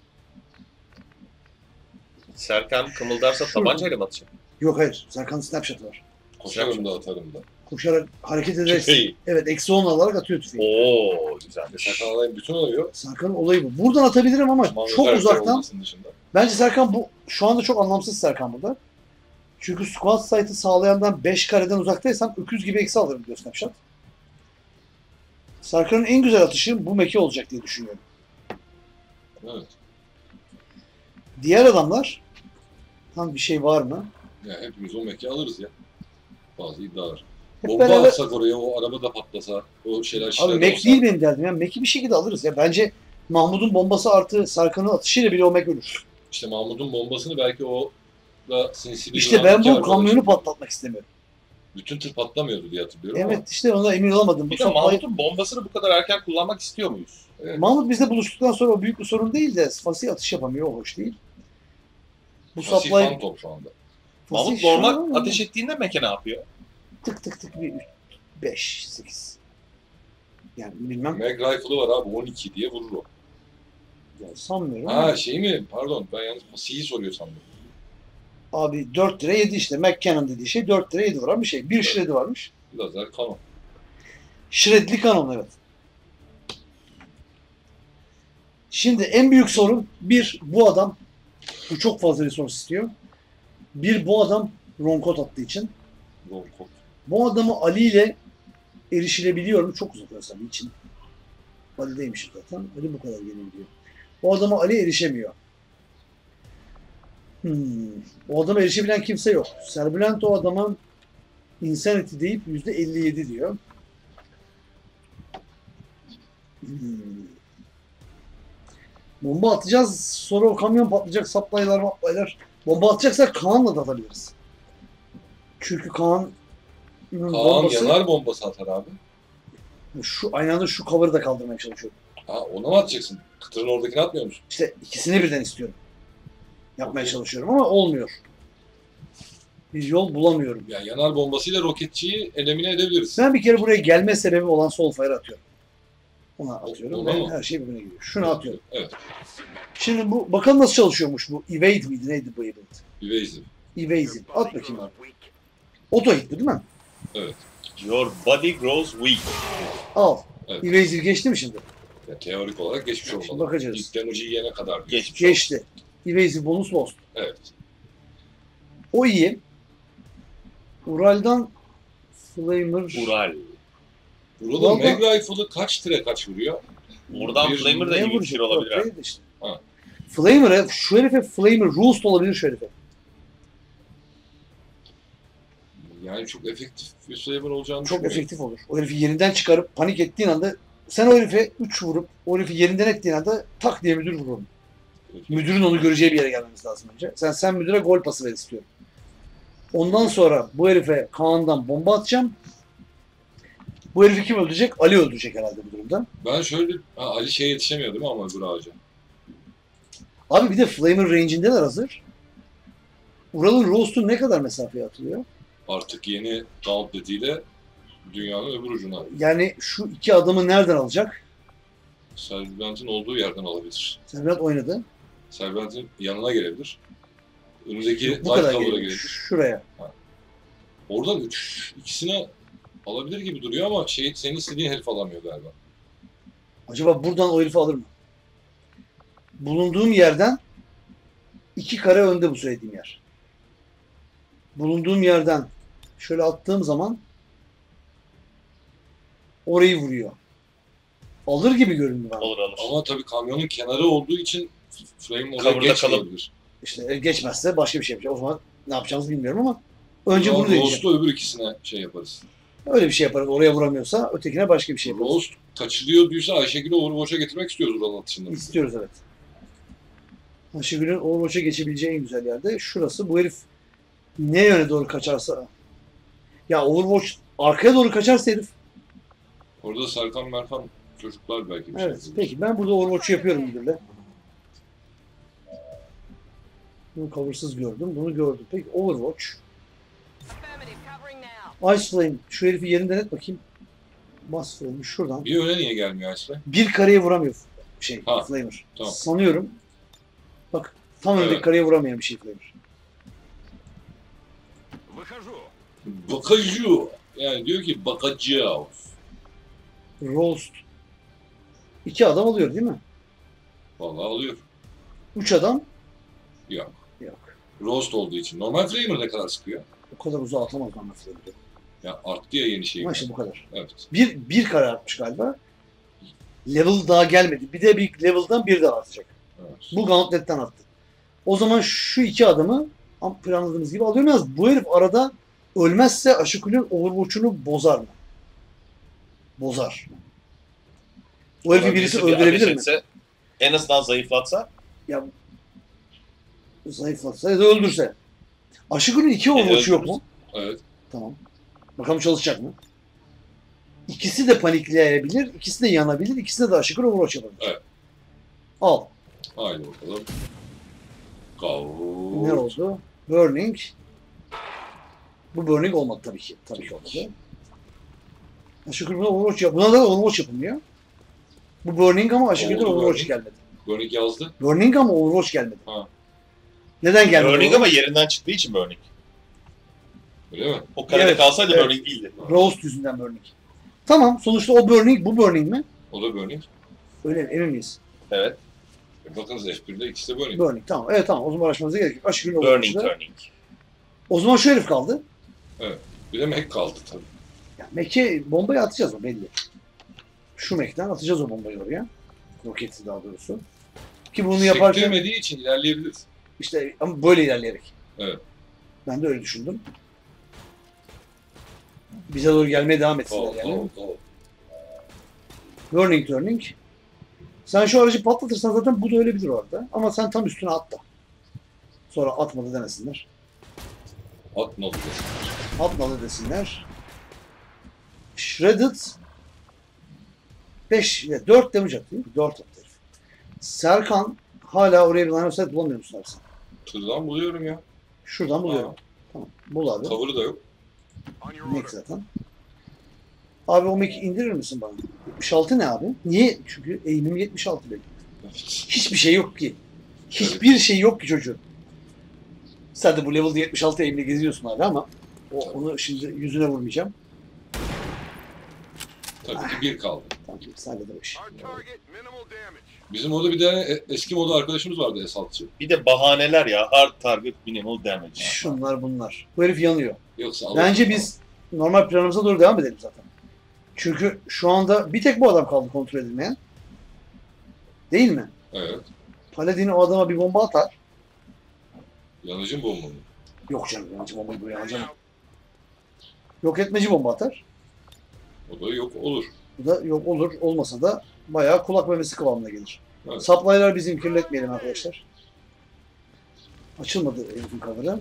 [SPEAKER 6] Serkan kımıldarsa tabancayla mı atacak?
[SPEAKER 4] yok hayır. Serkan'ın snapshot'ı var.
[SPEAKER 5] Koşarım da atarım da.
[SPEAKER 4] Koşarak hareket ederek
[SPEAKER 6] Tüfeği.
[SPEAKER 4] evet eksi 10 alarak atıyor tüfeği.
[SPEAKER 6] Oo güzelmiş.
[SPEAKER 5] Serkan alayım bütün oluyor.
[SPEAKER 4] Serkan'ın olayı bu. Buradan atabilirim ama
[SPEAKER 5] Mavi
[SPEAKER 4] çok uzaktan. Bence Serkan bu şu anda çok anlamsız Serkan burada. Çünkü squat sight'ı sağlayandan 5 kareden uzaktaysam öküz gibi eksi alırım diyor Snapshot. Serkan'ın en güzel atışı bu meki olacak diye düşünüyorum.
[SPEAKER 5] Evet.
[SPEAKER 4] Diğer adamlar tam bir şey var mı?
[SPEAKER 5] Ya hepimiz o meki alırız ya. Bazı iddialar.
[SPEAKER 4] Hep
[SPEAKER 5] Bomba
[SPEAKER 4] beraber...
[SPEAKER 5] atsak oraya, o araba da patlasa, o şeyler şeyler
[SPEAKER 4] Abi Mac
[SPEAKER 5] olsa.
[SPEAKER 4] değil benim derdim ya. Mac'i bir şekilde alırız ya. Bence Mahmut'un bombası artı Serkan'ın atışıyla bile o Mac ölür.
[SPEAKER 5] İşte Mahmut'un bombasını belki o da sinsi bir
[SPEAKER 4] İşte ben bu kamyonu patlatmak istemiyorum.
[SPEAKER 5] Bütün tır patlamıyordu diye hatırlıyorum ama.
[SPEAKER 4] Evet işte ona emin olamadım. Bu
[SPEAKER 6] Bir de Mahmut'un bombasını bu kadar erken kullanmak istiyor muyuz?
[SPEAKER 5] Evet.
[SPEAKER 4] Mahmut bizle buluştuktan sonra o büyük bir sorun değil de Fasi atış yapamıyor. O hoş değil. Bu
[SPEAKER 5] Fasih
[SPEAKER 4] supply...
[SPEAKER 5] Phantom şu anda.
[SPEAKER 4] Fasi
[SPEAKER 6] Mahmut normal ateş ettiğinde meke ne yapıyor?
[SPEAKER 4] Tık tık tık bir 5, 8. Yani bilmem.
[SPEAKER 5] Mag Rifle'ı var abi 12 diye vurur o.
[SPEAKER 4] Yani sanmıyorum.
[SPEAKER 5] Ha
[SPEAKER 4] ama
[SPEAKER 5] şey mi? Pardon ben yalnız Fasih'i soruyor sandım.
[SPEAKER 4] Abi 4 lira 7 işte. McCannon dediği şey 4 lira 7 varan bir şey. Bir shred'i varmış.
[SPEAKER 5] Lazer kanon.
[SPEAKER 4] Shredli kanon evet. Şimdi en büyük sorun bir bu adam bu çok fazla resource istiyor. Bir bu adam ronkot attığı için.
[SPEAKER 5] Ronkot.
[SPEAKER 4] Bu adamı Ali ile erişilebiliyorum. Çok uzak mesela için. Ali'deymiş zaten. Ali bu kadar gelebiliyor. O adama Ali erişemiyor. Hmm. O adama erişebilen kimse yok. Serbülent o adama insanity deyip %57 diyor. Hmm. Bomba atacağız. Sonra o kamyon patlayacak. Saplaylar maplaylar. Bomba atacaksak Kaan'la da atabiliriz. Çünkü Kaan
[SPEAKER 5] Kaan
[SPEAKER 4] bombası
[SPEAKER 5] yanar bombası atar abi.
[SPEAKER 4] şu aynı anda şu cover'ı da kaldırmaya çalışıyorum.
[SPEAKER 5] Ha ona mı atacaksın? Kıtırın oradakini atmıyor musun?
[SPEAKER 4] İşte ikisini birden istiyorum. Yapmaya çalışıyorum ama olmuyor. Bir yol bulamıyorum.
[SPEAKER 5] Yani yanar bombasıyla roketçiyi elimine edebiliriz.
[SPEAKER 4] Ben bir kere buraya gelme sebebi olan Soulfire atıyorum. Ona atıyorum
[SPEAKER 5] ona
[SPEAKER 4] ve her şey birbirine giriyor. Şunu atıyorum.
[SPEAKER 5] Evet.
[SPEAKER 4] Şimdi bu bakalım nasıl çalışıyormuş bu. Evade miydi neydi bu evade?
[SPEAKER 5] Evasive.
[SPEAKER 4] Evasive. At bakayım abi. Auto hit'ti değil mi?
[SPEAKER 6] Your body grows weak.
[SPEAKER 4] Al.
[SPEAKER 5] Evet.
[SPEAKER 4] Evasive geçti mi şimdi?
[SPEAKER 5] Yani teorik olarak geçmiş
[SPEAKER 4] Şimdi
[SPEAKER 5] olmalı.
[SPEAKER 4] bakacağız.
[SPEAKER 5] İlk damage'i yiyene kadar.
[SPEAKER 6] Geçmiş
[SPEAKER 4] Geçti. Evasive bonus lost.
[SPEAKER 5] Evet.
[SPEAKER 4] O iyi. Ural'dan Flamer.
[SPEAKER 6] Ural.
[SPEAKER 5] Burada
[SPEAKER 4] Vallahi-
[SPEAKER 5] Mag Rifle'ı kaç tire kaç vuruyor?
[SPEAKER 6] Buradan
[SPEAKER 5] Bir-
[SPEAKER 6] Flamer da iyi bir fikir olabilir. ha.
[SPEAKER 4] Flamer işte.
[SPEAKER 5] Ha.
[SPEAKER 4] Flamer'e, şu herife Flamer Roost olabilir şu herife.
[SPEAKER 5] Yani çok efektif bir flavor olacağını
[SPEAKER 4] Çok efektif olur. O herifi yerinden çıkarıp panik ettiğin anda sen o herife 3 vurup o herifi yerinden ettiğin anda tak diye müdür vurur. Müdürün onu göreceği bir yere gelmemiz lazım önce. Sen sen müdüre gol pası ver istiyorum. Ondan sonra bu herife Kaan'dan bomba atacağım. Bu herifi kim öldürecek? Ali öldürecek herhalde bu durumda.
[SPEAKER 5] Ben şöyle... Ha, Ali şeye yetişemiyor değil mi ama öbür ağaca?
[SPEAKER 4] Abi bir de Flamer range'indeler hazır. Ural'ın Roast'u ne kadar mesafeye atılıyor?
[SPEAKER 5] Artık yeni Gauntlet ile dünyanın öbür ucuna.
[SPEAKER 4] Yani şu iki adamı nereden alacak?
[SPEAKER 5] Servant'ın olduğu yerden alabilir.
[SPEAKER 4] Servet oynadı.
[SPEAKER 5] Servant'ın yanına gelebilir. Önündeki
[SPEAKER 4] bu kadar geliyor.
[SPEAKER 5] gelebilir.
[SPEAKER 4] Şuraya.
[SPEAKER 5] Oradan üç, ikisine alabilir gibi duruyor ama şey, senin istediğin herif alamıyor galiba.
[SPEAKER 4] Acaba buradan o herifi alır mı? Bulunduğum yerden iki kare önde bu söylediğim yer. Bulunduğum yerden şöyle attığım zaman orayı vuruyor. Alır gibi görünüyor bana.
[SPEAKER 6] Olur alır.
[SPEAKER 5] Ama tabii kamyonun kenarı olduğu için Flame oraya
[SPEAKER 6] Cover'da
[SPEAKER 5] geç
[SPEAKER 6] kalıp-
[SPEAKER 5] kalabilir.
[SPEAKER 4] İşte e, geçmezse başka bir şey yapacak. O zaman ne yapacağımızı bilmiyorum ama önce bunu deneyeceğim.
[SPEAKER 5] Roast'u öbür ikisine şey yaparız.
[SPEAKER 4] Öyle bir şey yaparız. Oraya vuramıyorsa ötekine başka bir şey yaparız.
[SPEAKER 5] Roast kaçırıyor diyorsa Ayşegül'ü Overwatch'a getirmek istiyoruz Ural atışından.
[SPEAKER 4] İstiyoruz evet. Ayşegül'ün Overwatch'a geçebileceği en güzel yerde şurası. Bu herif ne yöne doğru kaçarsa ya Overwatch arkaya doğru kaçarsa herif
[SPEAKER 5] Orada Serkan Merkan çocuklar belki bir
[SPEAKER 4] Evet.
[SPEAKER 5] şey.
[SPEAKER 4] Peki ben burada Overwatch'u yapıyorum müdürle. Bunu coversız gördüm. Bunu gördüm. Peki Overwatch. Ice. Şu herifi yerinden et bakayım. Bas Flame'i şuradan.
[SPEAKER 5] Bir öne niye gelmiyor Ayşe?
[SPEAKER 4] Bir kareye vuramıyor şey
[SPEAKER 5] Ha,
[SPEAKER 4] Flamer.
[SPEAKER 5] tamam.
[SPEAKER 4] Sanıyorum. Bak tam
[SPEAKER 5] Evet.
[SPEAKER 4] öndeki kareye vuramayan bir şey Flamer.
[SPEAKER 5] Bakıcı. Yani diyor ki bakacağız.
[SPEAKER 4] Roast. İki adam alıyor değil mi?
[SPEAKER 5] Vallahi alıyor.
[SPEAKER 4] Üç adam
[SPEAKER 5] Yok.
[SPEAKER 4] yok.
[SPEAKER 5] Roast olduğu için. Normal Flamer ne kadar sıkıyor?
[SPEAKER 4] O kadar uzağa atamaz ben Flamer'ı.
[SPEAKER 5] Ya arttı ya yeni şey.
[SPEAKER 4] Ama işte bu kadar.
[SPEAKER 5] Evet.
[SPEAKER 4] Bir, bir kare artmış galiba. Level daha gelmedi. Bir de bir level'dan bir daha artacak.
[SPEAKER 5] evet.
[SPEAKER 4] Bu Gauntlet'ten attı. O zaman şu iki adamı am- planladığımız gibi alıyorum yalnız bu herif arada ölmezse Aşıkul'ün Overwatch'unu bozar mı? Bozar. O herifi birisi
[SPEAKER 6] bir
[SPEAKER 4] öldürebilir mi?
[SPEAKER 6] ateş etse, En azından zayıflatsa
[SPEAKER 4] Ya zayıflatsa ya da öldürse. Aşıkul'ün iki Overwatch'u yok mu?
[SPEAKER 5] Evet.
[SPEAKER 4] Tamam. Bakalım çalışacak mı? İkisi de panikleyebilir, ikisi de yanabilir, ikisine de Aşıkul Overwatch yapabilir.
[SPEAKER 5] Evet.
[SPEAKER 4] Al.
[SPEAKER 5] Haydi bakalım. Gavur.
[SPEAKER 4] Ne oldu? Burning. Bu burning olmadı tabii ki. Tabii ki olmadı. Aşıkul buna Overwatch yap. Buna da Overwatch yapılmıyor. Bu burning ama
[SPEAKER 5] Oldu
[SPEAKER 4] Overwatch
[SPEAKER 5] burning.
[SPEAKER 4] gelmedi.
[SPEAKER 5] Burning yazdı.
[SPEAKER 4] Burning ama Overwatch gelmedi.
[SPEAKER 5] Ha.
[SPEAKER 4] Neden gelmedi?
[SPEAKER 6] Burning ama yerinden çıktığı için Burning.
[SPEAKER 5] Öyle mi?
[SPEAKER 6] O karede
[SPEAKER 4] Evet,
[SPEAKER 6] kalsaydı
[SPEAKER 4] evet.
[SPEAKER 6] Burning değildi.
[SPEAKER 4] Roast yüzünden Burning. Tamam. Sonuçta o Burning, bu Burning mi?
[SPEAKER 5] O da Burning.
[SPEAKER 4] Öyle mi? Emin miyiz?
[SPEAKER 6] Evet.
[SPEAKER 5] E bakınız F1'de ikisi de Burning.
[SPEAKER 4] Burning. Tamam. Evet tamam. O zaman uğraşmanıza gerek yok. Aşıkul'ün
[SPEAKER 6] Burning. Turning.
[SPEAKER 4] O zaman şu herif kaldı.
[SPEAKER 5] Bir de Mac kaldı tabii.
[SPEAKER 4] Ya Mac'e bombayı atacağız o belli. Şu Mac'ten atacağız o bombayı oraya. Roketi daha doğrusu. Ki bunu yaparken
[SPEAKER 5] Sektirmediği için ilerleyebiliriz.
[SPEAKER 4] işte ama böyle ilerleyerek.
[SPEAKER 5] Evet.
[SPEAKER 4] Ben de öyle düşündüm. Bize doğru gelmeye devam etsinler
[SPEAKER 5] Tamam,
[SPEAKER 4] yani.
[SPEAKER 5] tamam, tamam.
[SPEAKER 4] Burning turning. Sen şu aracı patlatırsan zaten bu da ölebilir orada. Ama sen tam üstüne atla. Sonra atmadı demesinler.
[SPEAKER 5] Atmadı.
[SPEAKER 4] Atmalı desinler. Shredded 5 ve 4 damage attı değil mi? 4 attı herif. Serkan hala oraya bir line of sight bulamıyor musun sen?
[SPEAKER 5] Tırdan buluyorum ya.
[SPEAKER 4] Şuradan buluyorum. Tamam. Bul abi.
[SPEAKER 5] Cover'ı da yok.
[SPEAKER 4] Mek zaten. Abi o Mac'i indirir misin bana? 76 ne abi? Niye? Çünkü eğimim 76 benim. Hiçbir şey yok ki. Hiçbir şey yok ki çocuğun. Sen de bu level'da 76 eğimle geziyorsun abi ama o, onu şimdi yüzüne vurmayacağım.
[SPEAKER 5] Tabii ki bir kaldı.
[SPEAKER 4] Tamam, de o iş.
[SPEAKER 5] Bizim orada bir tane e- eski moda arkadaşımız vardı Esaltçı.
[SPEAKER 6] Bir de bahaneler ya. Hard target minimal damage.
[SPEAKER 4] Şunlar bunlar. Bu herif yanıyor.
[SPEAKER 5] Yoksa Allah
[SPEAKER 4] Bence biz normal planımıza doğru devam edelim zaten. Çünkü şu anda bir tek bu adam kaldı kontrol edilmeyen. Değil mi?
[SPEAKER 5] Evet.
[SPEAKER 4] Paladin o adama bir bomba atar.
[SPEAKER 5] Yanıcı bomba mı?
[SPEAKER 4] Yok canım yanıcı bombayı buraya harcamam. Yok etmeci bomba atar.
[SPEAKER 5] O da yok olur.
[SPEAKER 4] Bu da yok olur. Olmasa da bayağı kulak memesi kıvamına gelir.
[SPEAKER 5] Evet.
[SPEAKER 4] Supply'lar bizim kirletmeyelim arkadaşlar. Açılmadı herifin cover'ı.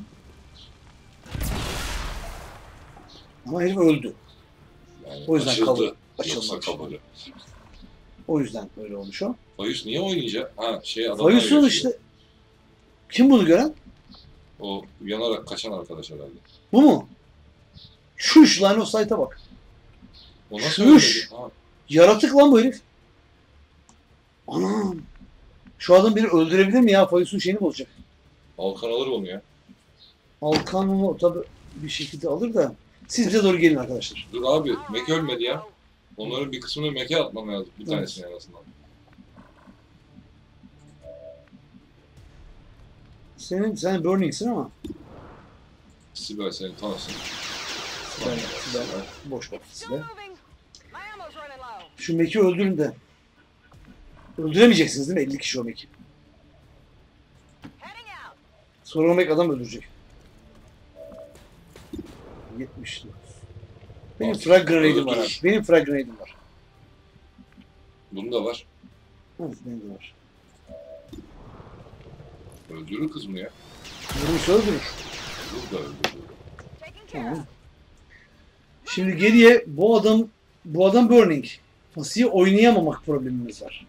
[SPEAKER 4] Ama herif öldü.
[SPEAKER 5] Yani
[SPEAKER 4] O yüzden
[SPEAKER 5] açıldı.
[SPEAKER 4] açılmamış.
[SPEAKER 5] kabulü.
[SPEAKER 4] O yüzden öyle olmuş o.
[SPEAKER 5] Fayus niye oynayacak? Ha şey adam
[SPEAKER 4] Fayus'un işte kim bunu gören?
[SPEAKER 5] O yanarak kaçan arkadaş herhalde.
[SPEAKER 4] Bu mu? Şuş lan o site'a bak.
[SPEAKER 5] O
[SPEAKER 4] Şuş.
[SPEAKER 5] Ha,
[SPEAKER 4] Yaratık lan bu herif. Anam. Şu adam biri öldürebilir mi ya? Fayus'un şeyini bozacak.
[SPEAKER 5] Alkan alır onu ya.
[SPEAKER 4] Alkan onu tabi bir şekilde alır da. Siz bize doğru gelin arkadaşlar.
[SPEAKER 5] Dur abi Mek ölmedi ya. Onların bir kısmını Mek'e atmam lazım. Bir tanesini en azından.
[SPEAKER 4] Senin sen Burning'sin ama
[SPEAKER 5] Sibel seni tanısın.
[SPEAKER 4] Ben, ben boş bak size. Şu Mek'i öldürün de. Öldüremeyeceksiniz değil mi? 50 kişi o Mek'i. Sonra o Mek adam öldürecek. 70 Benim frag grenade'im var abi. Benim frag grenade'im var.
[SPEAKER 5] Bunun da var.
[SPEAKER 4] Evet benim de var.
[SPEAKER 5] Öldürür kız mı ya?
[SPEAKER 4] Vurmuş öldürür.
[SPEAKER 5] Kız da öldürür.
[SPEAKER 4] Tamam. Şimdi geriye bu adam bu adam Burning. Fasi'yi oynayamamak problemimiz var.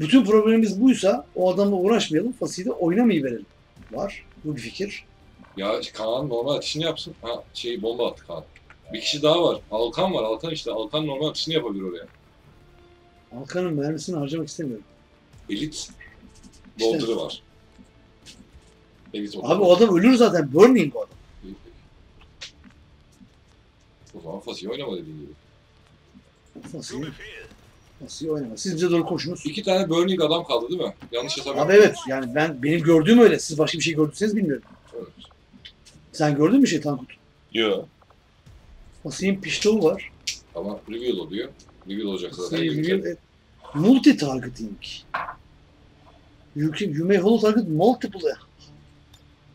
[SPEAKER 4] Bütün problemimiz buysa o adamla uğraşmayalım. Fasi'yi de oynamayı verelim. Var. Bu bir fikir.
[SPEAKER 5] Ya Kaan normal atışını yapsın. Ha şey bomba attı Kaan. Bir kişi daha var. Alkan var. Alkan işte. Alkan normal atışını yapabilir oraya.
[SPEAKER 4] Alkan'ın mermisini harcamak istemiyorum.
[SPEAKER 5] Elit Bolter'ı var. Elit.
[SPEAKER 4] Abi o adam ölür zaten. Burning o adam.
[SPEAKER 5] O zaman Fasi'yi oynama dediğin gibi.
[SPEAKER 4] Fasi'yi Fasi'yi oynama. Siz bize doğru koşunuz.
[SPEAKER 5] İki tane Burning adam kaldı değil mi? Yanlış hatırlamıyorum.
[SPEAKER 4] Abi evet yani ben benim gördüğüm öyle. Siz başka bir şey gördüyseniz bilmiyorum.
[SPEAKER 5] Evet.
[SPEAKER 4] Sen gördün mü şey Tankut?
[SPEAKER 6] Yo.
[SPEAKER 4] Fasi'nin pistolu var.
[SPEAKER 5] Ama reveal oluyor. Reveal olacak zaten. Reveal.
[SPEAKER 4] et- Multi targeting. You, can, you may hold target multiple.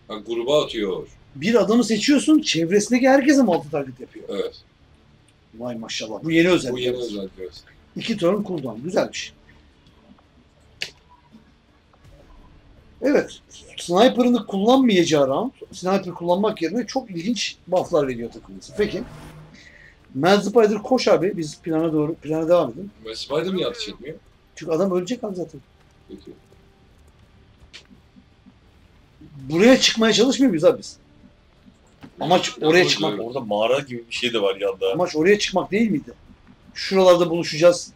[SPEAKER 5] Ha, gruba atıyor.
[SPEAKER 4] Bir adamı seçiyorsun, çevresindeki herkese multi target yapıyor.
[SPEAKER 5] Evet.
[SPEAKER 4] Vay maşallah. Bu yeni özellik.
[SPEAKER 5] Bu yeni özellik. evet.
[SPEAKER 4] İki turn cooldown. Güzelmiş. Evet. Sniper'ını kullanmayacağı round, sniper kullanmak yerine çok ilginç bufflar veriyor takımımıza. Peki. Mad Spider koş abi. Biz plana doğru, plana devam edelim.
[SPEAKER 5] Ve Spider niye atış etmiyor?
[SPEAKER 4] Çünkü adam ölecek abi zaten.
[SPEAKER 5] Peki.
[SPEAKER 4] Buraya çıkmaya çalışmıyor muyuz abi biz? Amaç oraya çıkmak.
[SPEAKER 6] Orada mağara gibi bir şey de var yanda.
[SPEAKER 4] Amaç oraya çıkmak değil miydi? Şuralarda buluşacağız.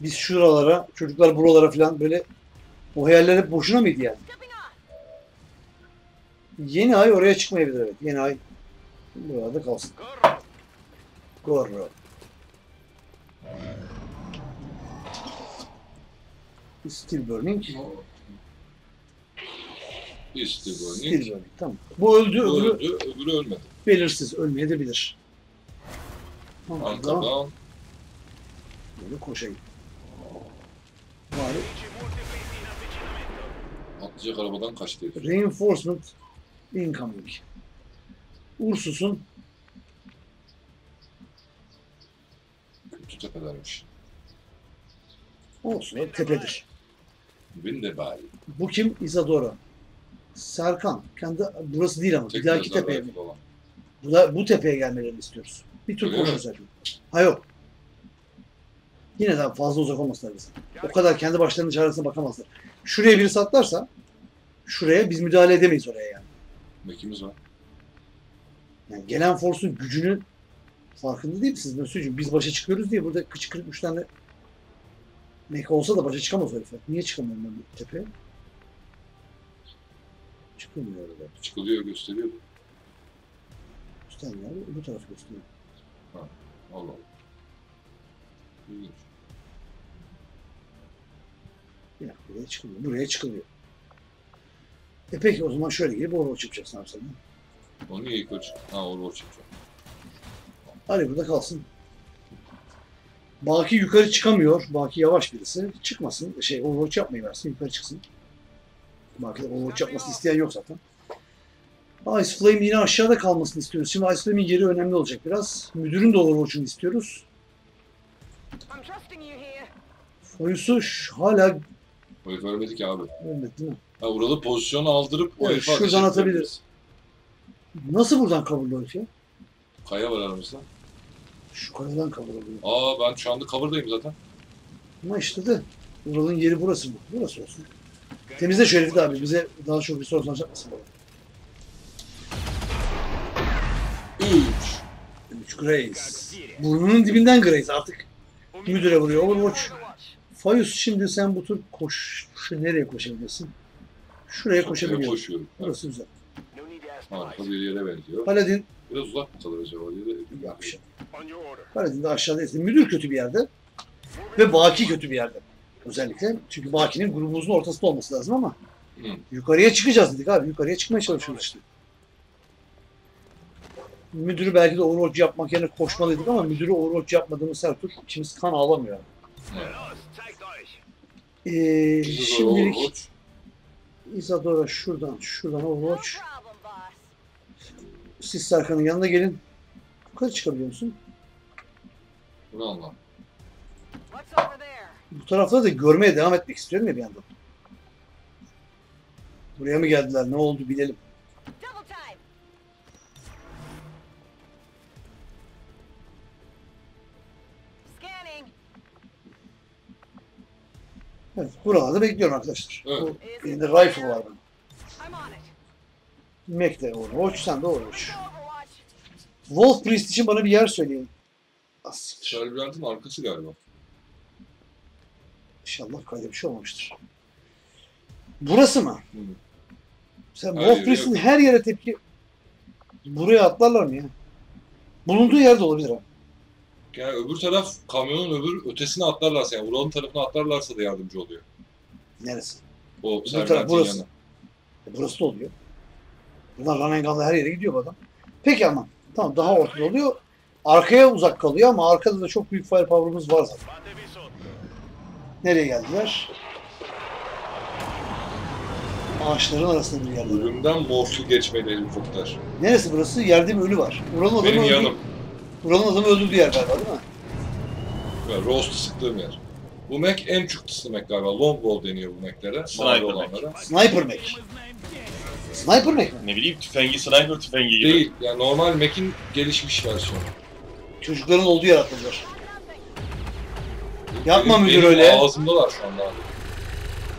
[SPEAKER 4] Biz şuralara, çocuklar buralara falan böyle o hayaller hep boşuna mıydı yani? Yeni ay oraya çıkmayabilir evet. Yeni ay burada kalsın. Gorro. Still burning.
[SPEAKER 5] Burning.
[SPEAKER 4] Tamam. Bu öldü,
[SPEAKER 5] Bu
[SPEAKER 4] öbürü
[SPEAKER 5] öldü, öbürü ölmedi.
[SPEAKER 4] belirsiz. Ölmeyebilir. Tamam. Tamam.
[SPEAKER 5] Arkadan
[SPEAKER 4] Böyle koşayım. Bari
[SPEAKER 5] atlayacak arabadan kaçtı. herif.
[SPEAKER 4] Reinforcement incoming. Ursus'un
[SPEAKER 5] Kötü tepelermiş.
[SPEAKER 4] olsun tepedir.
[SPEAKER 5] Bin de bari.
[SPEAKER 4] Bu kim? Isadora. Serkan. Kendi burası değil ama. Bir dahaki tepeye mi? Burada bu tepeye gelmelerini istiyoruz. Bir tur koşuyoruz zaten. Ha yok. Yine de fazla uzak olmasınlar bize. O kadar kendi başlarının çaresine bakamazlar. Şuraya birisi atlarsa şuraya biz müdahale edemeyiz oraya yani.
[SPEAKER 5] Mekimiz var.
[SPEAKER 4] Yani gelen forsun gücünü farkında değil misiniz? Mesut'cum biz başa çıkıyoruz diye burada kıç kırık üç tane Mecha olsa da başa çıkamaz o herifler. Niye çıkamıyorum ben bu tepeye? Çıkamıyor orada.
[SPEAKER 5] Çıkılıyor gösteriyor.
[SPEAKER 4] Üstten yani öbür tarafı gösteriyor.
[SPEAKER 5] Allah Allah. İlginç.
[SPEAKER 4] Dakika buraya çıkılıyor. Buraya çıkılıyor. E peki o zaman şöyle gelip Overwatch yapacaksın abi sen.
[SPEAKER 5] O niye yukarı çıktı? Ha Overwatch yapacağım.
[SPEAKER 4] Ali burada kalsın. Baki yukarı çıkamıyor. Baki yavaş birisi. Çıkmasın. Şey Overwatch yapmayı versin. Yukarı çıksın. De Overwatch yapmasını isteyen yok zaten. Ice Flame yine aşağıda kalmasını istiyoruz. Şimdi Ice Flame'in yeri önemli olacak biraz. Müdürün de Overwatch'unu istiyoruz.
[SPEAKER 7] I'm trusting you here.
[SPEAKER 4] Oyusu şu- hala
[SPEAKER 5] herif ölmedi ki abi.
[SPEAKER 4] ölmedi değil mi?
[SPEAKER 5] Ha Ural'ı pozisyon aldırıp o
[SPEAKER 4] Evet,
[SPEAKER 5] herifi
[SPEAKER 4] şuradan atabiliriz. Nasıl buradan coverlı herif ya?
[SPEAKER 5] Kaya var aramızda.
[SPEAKER 4] Şu kayadan cover oluyor.
[SPEAKER 5] Aa ben şu anda cover'dayım zaten.
[SPEAKER 4] Ama işte de Ural'ın yeri burası mı? Burası olsun. Temizle şu herifi de abi. Bize daha çok bir soru soracak mısın?
[SPEAKER 5] 3.
[SPEAKER 4] 3 Grace. Burnunun dibinden Grace artık. Müdüre vuruyor. Overwatch. Fayus şimdi sen bu tur koş. Şu nereye koşabilirsin? Şuraya koşabiliyorsun. Burası güzel.
[SPEAKER 5] Harika bir yere benziyor.
[SPEAKER 4] Paladin
[SPEAKER 5] Biraz uzak mı kalır acaba
[SPEAKER 4] yapmış. Paladin de aşağıdayız. Müdür kötü bir yerde. Ve Baki kötü bir yerde. Özellikle. Çünkü Baki'nin grubumuzun ortasında olması lazım ama
[SPEAKER 5] Hı.
[SPEAKER 4] yukarıya çıkacağız dedik abi. Yukarıya çıkmaya çalışıyoruz işte. Müdürü belki de Overwatch yapmak yerine koşmalıydık ama müdürü Overwatch yapmadığımız her tur içimiz kan ağlamıyor. Ee,
[SPEAKER 5] Bizi zor
[SPEAKER 4] şimdilik. Isadora şuradan, şuradan Overwatch. Siz Serkan'ın yanına gelin. Yukarı çıkabiliyor musun?
[SPEAKER 5] Bunu anla.
[SPEAKER 4] Bu tarafları da görmeye devam etmek istiyorum ya bir yandan. Buraya mı geldiler? Ne oldu bilelim. Evet, buralarda bekliyorum arkadaşlar.
[SPEAKER 5] Evet.
[SPEAKER 4] Bu elinde rifle var benim. Mac de Overwatch, sen de Overwatch. Wolf Priest için bana bir yer söyleyin.
[SPEAKER 5] Shelby'nin arkası galiba.
[SPEAKER 4] İnşallah kayda bir şey olmamıştır. Burası mı?
[SPEAKER 5] Hı.
[SPEAKER 4] Sen Wolf her yere tepki... Buraya atlarlar mı ya? Bulunduğu yerde olabilir ha.
[SPEAKER 5] Yani öbür taraf kamyonun öbür ötesine atlarlarsa yani Ural'ın tarafına atlarlarsa da yardımcı oluyor.
[SPEAKER 4] Neresi?
[SPEAKER 5] O
[SPEAKER 4] Öbür taraf burası.
[SPEAKER 5] yanı.
[SPEAKER 4] E, burası da oluyor. Buradan Ranengan'la her yere gidiyor bu adam. Peki ama. Tamam daha ortada oluyor. Arkaya uzak kalıyor ama arkada da çok büyük firepower'ımız var zaten. Nereye geldiler? Ağaçların arasında bir yerde.
[SPEAKER 5] Ölümden morflu geçmedi helikopter.
[SPEAKER 4] Neresi burası? Yerde bir ölü var. Ural'ın adamı
[SPEAKER 5] Benim
[SPEAKER 4] öldü.
[SPEAKER 5] yanım.
[SPEAKER 4] Ural'ın adamı öldürdüğü yer galiba değil mi?
[SPEAKER 5] Yani roast sıktığım yer. Bu Mac en çıktısı Mac galiba. Longbow deniyor bu Mac'lere.
[SPEAKER 1] Sniper
[SPEAKER 5] Mavi
[SPEAKER 1] Mac.
[SPEAKER 5] olanlara.
[SPEAKER 4] Sniper Mac. Sniper Mac mi?
[SPEAKER 1] Ne bileyim tüfengi sniper tüfengi gibi.
[SPEAKER 5] Değil. Yani normal Mac'in gelişmiş versiyonu.
[SPEAKER 4] Çocukların olduğu yer atladılar. Yapma
[SPEAKER 5] Benim-
[SPEAKER 4] müdür
[SPEAKER 5] benim
[SPEAKER 4] öyle.
[SPEAKER 5] Ağzımdalar şu anda.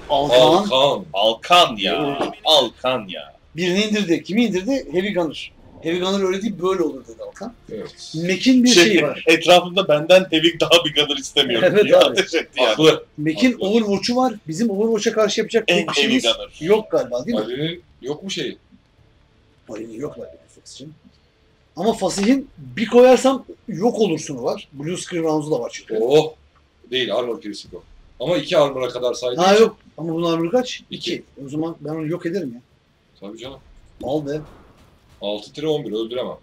[SPEAKER 4] Alkan.
[SPEAKER 5] Alkan.
[SPEAKER 1] Alkan ya. Alkan ya.
[SPEAKER 4] Birini indirdi. Kimi indirdi? Heavy Gunner. Heavy Gunner öyle değil böyle olur dedi Alkan.
[SPEAKER 5] Evet.
[SPEAKER 4] Mac'in bir şeyi var.
[SPEAKER 1] Etrafımda benden Hevik daha bir kadar istemiyorum
[SPEAKER 4] Evet
[SPEAKER 1] diye
[SPEAKER 4] abi.
[SPEAKER 1] etti yani.
[SPEAKER 5] Haklı.
[SPEAKER 4] Mac'in
[SPEAKER 5] Haklı.
[SPEAKER 4] Overwatch'u var. Bizim Overwatch'a karşı yapacak
[SPEAKER 1] En
[SPEAKER 4] bir şeyimiz
[SPEAKER 1] Heavy Gunner.
[SPEAKER 4] yok galiba değil mi?
[SPEAKER 5] Ali'nin yok mu şeyi?
[SPEAKER 4] Ali'nin yok galiba. Ama Fasih'in bir koyarsam yok olursunu var. Blue Screen Rounds'u da var çünkü.
[SPEAKER 5] Oh. Değil armor piercing o. Ama iki armor'a kadar saydığı
[SPEAKER 4] Ha
[SPEAKER 5] için-
[SPEAKER 4] yok. Ama bunun armor'ı kaç?
[SPEAKER 5] İki.
[SPEAKER 4] 2. O zaman ben onu yok ederim ya.
[SPEAKER 5] Tabii canım.
[SPEAKER 4] Al be.
[SPEAKER 5] 6 11 öldüremem.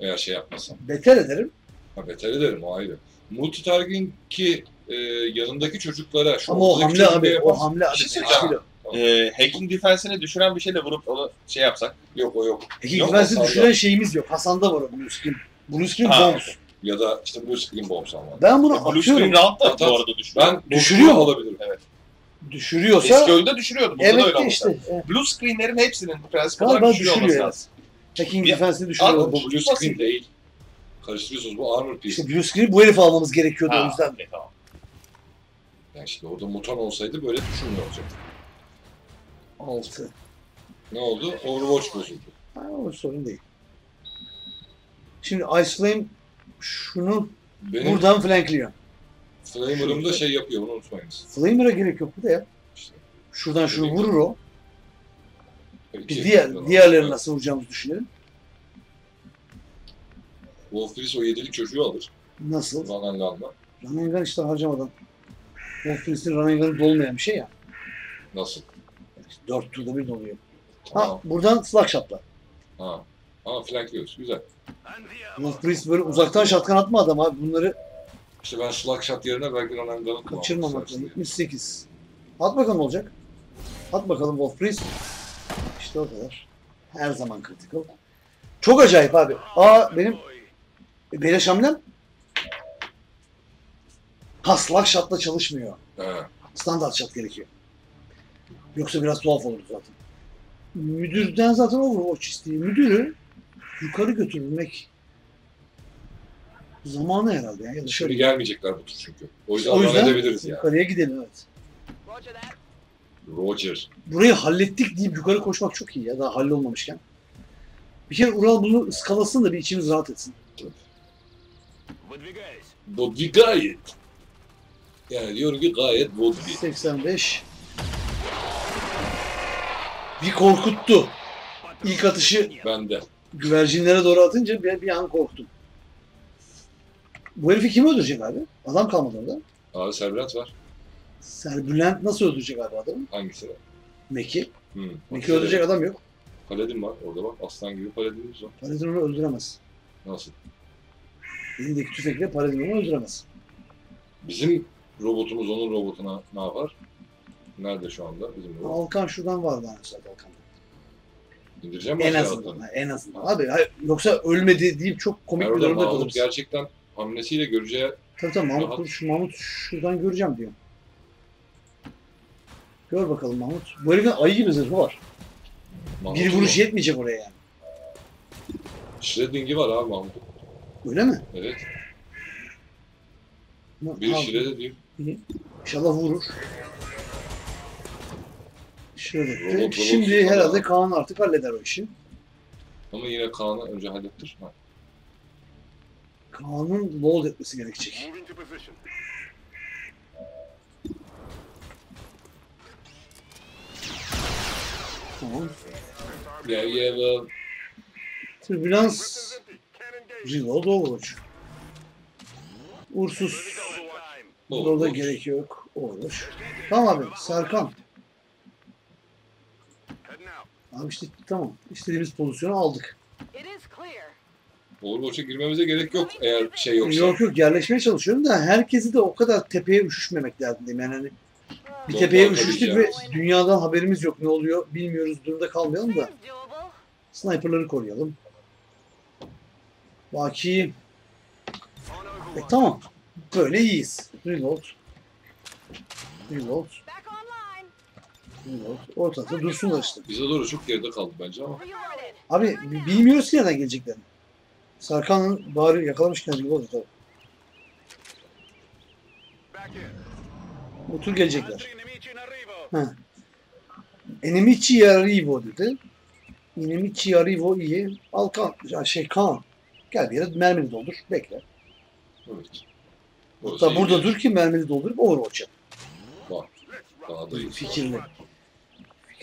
[SPEAKER 5] Eğer şey yapmasam.
[SPEAKER 4] Beter ederim.
[SPEAKER 5] Ha beter ederim o ayrı. Multi targeting ki e, yanındaki çocuklara şu
[SPEAKER 4] Ama o hamle abi.
[SPEAKER 5] yaparsın.
[SPEAKER 4] O hamle abi.
[SPEAKER 1] Bir şey söyleyeceğim. Ee, hacking defensini düşüren bir şeyle vurup onu şey yapsak.
[SPEAKER 5] Yok o yok.
[SPEAKER 4] Güvensiz
[SPEAKER 5] Hasan'da.
[SPEAKER 4] düşüren şeyimiz yok. Hasan'da var o Blue Screen. Blue
[SPEAKER 1] Ha,
[SPEAKER 4] bombs.
[SPEAKER 5] Ya da işte Blue Screen Bombs ama.
[SPEAKER 4] Ben bunu
[SPEAKER 1] Blue
[SPEAKER 4] atıyorum.
[SPEAKER 1] Screen Round da bu arada düşürüyor.
[SPEAKER 5] Ben
[SPEAKER 4] Düşürüyor
[SPEAKER 5] düşürüyor alabilirim. Evet.
[SPEAKER 4] Düşürüyorsa
[SPEAKER 1] Eski oyunda düşürüyordu. Burada da
[SPEAKER 4] evet
[SPEAKER 1] öyle
[SPEAKER 4] de
[SPEAKER 1] olması
[SPEAKER 4] işte.
[SPEAKER 1] lazım.
[SPEAKER 4] evet.
[SPEAKER 1] Blue screenlerin hepsinin prensip olarak
[SPEAKER 4] Galiba
[SPEAKER 1] düşürüyor
[SPEAKER 4] düşürüyor.
[SPEAKER 1] olması
[SPEAKER 4] evet.
[SPEAKER 1] lazım.
[SPEAKER 4] Hacking defense'ini
[SPEAKER 5] Ama
[SPEAKER 4] düşürüyorlar.
[SPEAKER 5] bu blue screen değil. Karıştırıyorsunuz bu armor piece.
[SPEAKER 4] İşte blue screen bu herifi almamız gerekiyordu o
[SPEAKER 1] Ha,
[SPEAKER 4] yüzden.
[SPEAKER 1] okey, tamam.
[SPEAKER 5] Yani şimdi orada muton olsaydı böyle düşünmüyor olacak.
[SPEAKER 4] 6.
[SPEAKER 5] Ne oldu? Overwatch bozuldu.
[SPEAKER 4] Ha, o sorun değil. Şimdi Ice Flame şunu
[SPEAKER 5] Benim
[SPEAKER 4] buradan flankliyor.
[SPEAKER 5] Flamer'ım da şey yapıyor onu unutmayınız.
[SPEAKER 4] Flamer'a gerek yok bu da ya.
[SPEAKER 5] İşte,
[SPEAKER 4] Şuradan şunu vurur o.
[SPEAKER 5] iki
[SPEAKER 4] Biz diğer, diğerlerini nasıl vuracağımızı düşünelim.
[SPEAKER 5] Wolf Freeze o yedilik çocuğu alır.
[SPEAKER 4] Nasıl?
[SPEAKER 5] Van Lan'la.
[SPEAKER 4] Running işte harcamadan. Wolf Priest'in Running Gun'ı dolmayan bir şey ya.
[SPEAKER 5] Nasıl?
[SPEAKER 4] 4 turda bir doluyor. Ha
[SPEAKER 5] Tamam.
[SPEAKER 4] buradan Slugshot'la.
[SPEAKER 5] Ha. Ha flankliyoruz. Güzel.
[SPEAKER 4] Wolf Priest böyle uzaktan şatkan atma adam abi. Bunları
[SPEAKER 5] İşte ben slug shot yerine belki Van Lan'ı
[SPEAKER 4] kaçırmamak lazım. 78. At bakalım ne olacak. At bakalım Wolf Priest. İşte o kadar. Her zaman critical. Çok acayip abi. Aa benim e, Beleş hamlem Ha Slugshot'la çalışmıyor.
[SPEAKER 5] He.
[SPEAKER 4] Standart shot gerekiyor. Yoksa biraz tuhaf olur zaten. Müdürden zaten Overwatch istiyor. Müdürü yukarı götürmek zamanı herhalde. Yani. Ya şöyle.
[SPEAKER 5] gelmeyecekler bu tur çünkü. O yüzden,
[SPEAKER 4] O yüzden
[SPEAKER 5] edebiliriz yani.
[SPEAKER 4] yukarıya gidelim evet.
[SPEAKER 7] Roger.
[SPEAKER 4] Burayı hallettik deyip yukarı koşmak çok iyi ya daha hallolmamışken. Bir kere Ural bunu ıskalasın da bir içimiz rahat etsin.
[SPEAKER 5] Bodvi gayet. Yani diyorum ki gayet Bodvi.
[SPEAKER 4] 85 Bir korkuttu. İlk atışı
[SPEAKER 5] Bende.
[SPEAKER 4] Güvercinlere doğru atınca bir, bir an korktum. Bu herifi kim öldürecek abi? Adam kalmadı orada.
[SPEAKER 5] Abi Serbülent var.
[SPEAKER 4] Serbülent nasıl öldürecek abi adamı?
[SPEAKER 5] Hangisini?
[SPEAKER 4] Meki.
[SPEAKER 5] Hmm.
[SPEAKER 4] Meki öldürecek adam yok.
[SPEAKER 5] Paladin var. Orada bak. Aslan gibi paladinimiz var.
[SPEAKER 4] Paladin onu öldüremez.
[SPEAKER 5] Nasıl?
[SPEAKER 4] Elindeki tüfekle Paladin onu öldüremez.
[SPEAKER 5] Bizim robotumuz onun robotuna ne yapar? Nerede şu anda bizim robot?
[SPEAKER 4] Alkan şuradan vardı mesela Alkan.
[SPEAKER 5] İndireceğim
[SPEAKER 4] En azından. En azından. Abi hayır, yoksa ölmedi deyip çok komik
[SPEAKER 5] Ben
[SPEAKER 4] bir durumda
[SPEAKER 5] Mahmut
[SPEAKER 4] kalırız.
[SPEAKER 5] gerçekten hamlesiyle göreceği
[SPEAKER 4] Tabii tabii Mahmut,
[SPEAKER 5] Rahat.
[SPEAKER 4] şu Mahmut şuradan göreceğim diyor. Gör bakalım Mahmut. Bu herifin ayı gibi zırhı var.
[SPEAKER 5] Mahmut'un
[SPEAKER 4] Bir vuruş yetmeyecek oraya yani.
[SPEAKER 5] Shredding'i var abi Mahmut.
[SPEAKER 4] Öyle mi?
[SPEAKER 5] Evet. Bir de diyeyim.
[SPEAKER 4] İnşallah vurur. Şöyle.
[SPEAKER 5] Robot, robot
[SPEAKER 4] Şimdi
[SPEAKER 5] falan.
[SPEAKER 4] herhalde Kaan artık halleder o işi.
[SPEAKER 5] Ama yine Kaan'ı önce hallettir. Ha.
[SPEAKER 4] Kaan'ın load etmesi gerekecek. Tamam.
[SPEAKER 5] Yeah, yeah, well,
[SPEAKER 4] Türbülans Reload Overwatch.
[SPEAKER 5] Olur,
[SPEAKER 4] Burada gerek yok. Overwatch. Tamam abi. Serkan. Abi işte tamam. İstediğimiz pozisyonu aldık.
[SPEAKER 7] Clear.
[SPEAKER 5] Overwatch'a girmemize gerek yok eğer şey yoksa.
[SPEAKER 4] Yok yok yerleşmeye çalışıyorum da herkesi de o kadar tepeye üşüşmemek derdindeyim. Yani hani bir tepeye
[SPEAKER 5] Doğru,
[SPEAKER 4] üşüştük ve dünyadan haberimiz yok ne oluyor bilmiyoruz durumda kalmayalım da sniperları koruyalım. Baki. E tamam. Böyle iyiyiz. Reload. Reload. Ortada dursunlar işte.
[SPEAKER 5] Bize doğru çok geride kaldı bence ama.
[SPEAKER 4] Abi bi- bilmiyoruz ki nereden geleceklerini. Sarkan'ın bari yakalamışken reload tabii. Bu gelecekler. Ha. Enemici arrivo dedi. Enemici arrivo iyi. Alkan, ya şey Kaan. Gel bir yere mermini doldur. Bekle.
[SPEAKER 5] Evet.
[SPEAKER 4] Hatta burada dur ki mermini doldurup Overwatch yap.
[SPEAKER 5] Daha da iyi.
[SPEAKER 4] Fikirli.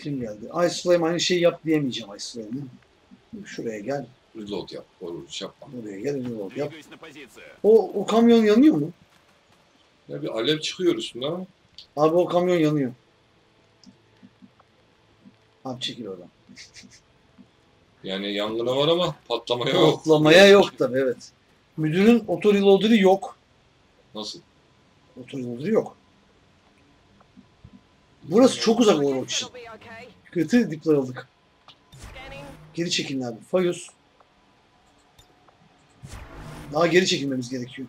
[SPEAKER 4] Fikrim geldi. Ice Flame aynı şeyi yap diyemeyeceğim Ice Flame'e. Şuraya gel.
[SPEAKER 5] Reload yap. Overwatch yapma.
[SPEAKER 4] Buraya gel. Reload yap. O, o kamyon yanıyor mu?
[SPEAKER 5] Ya bir alev çıkıyor üstünden ama.
[SPEAKER 4] Abi o kamyon yanıyor. Abi çekil oradan.
[SPEAKER 5] Yani yangına var ama patlamaya yok.
[SPEAKER 4] Patlamaya yok tabi evet. Müdürün otoreloader'ı yok.
[SPEAKER 5] Nasıl?
[SPEAKER 4] Otoreloader'ı yok. Burası çok uzak Overwatch için. Kötü dipler aldık. Geri çekilin abi. Fayus. Daha geri çekilmemiz gerekiyor.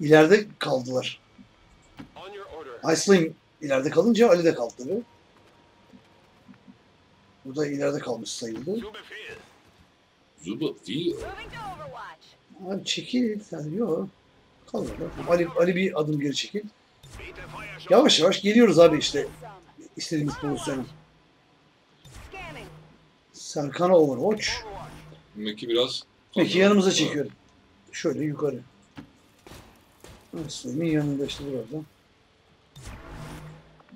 [SPEAKER 4] İleride kaldılar. Ice Flame ileride kalınca Ali de kaldı tabii. Bu da ileride kalmış sayıldı.
[SPEAKER 7] Overwatch.
[SPEAKER 4] Abi çekil. Yani yok. Kal orada. Ali, Ali bir adım geri çekil. Yavaş yavaş geliyoruz abi işte istediğimiz pozisyona. Serkan'a Overwatch.
[SPEAKER 5] Meki biraz...
[SPEAKER 4] Peki yanımıza çekiyorum. Şöyle yukarı. Aslı'nın yanında işte burada.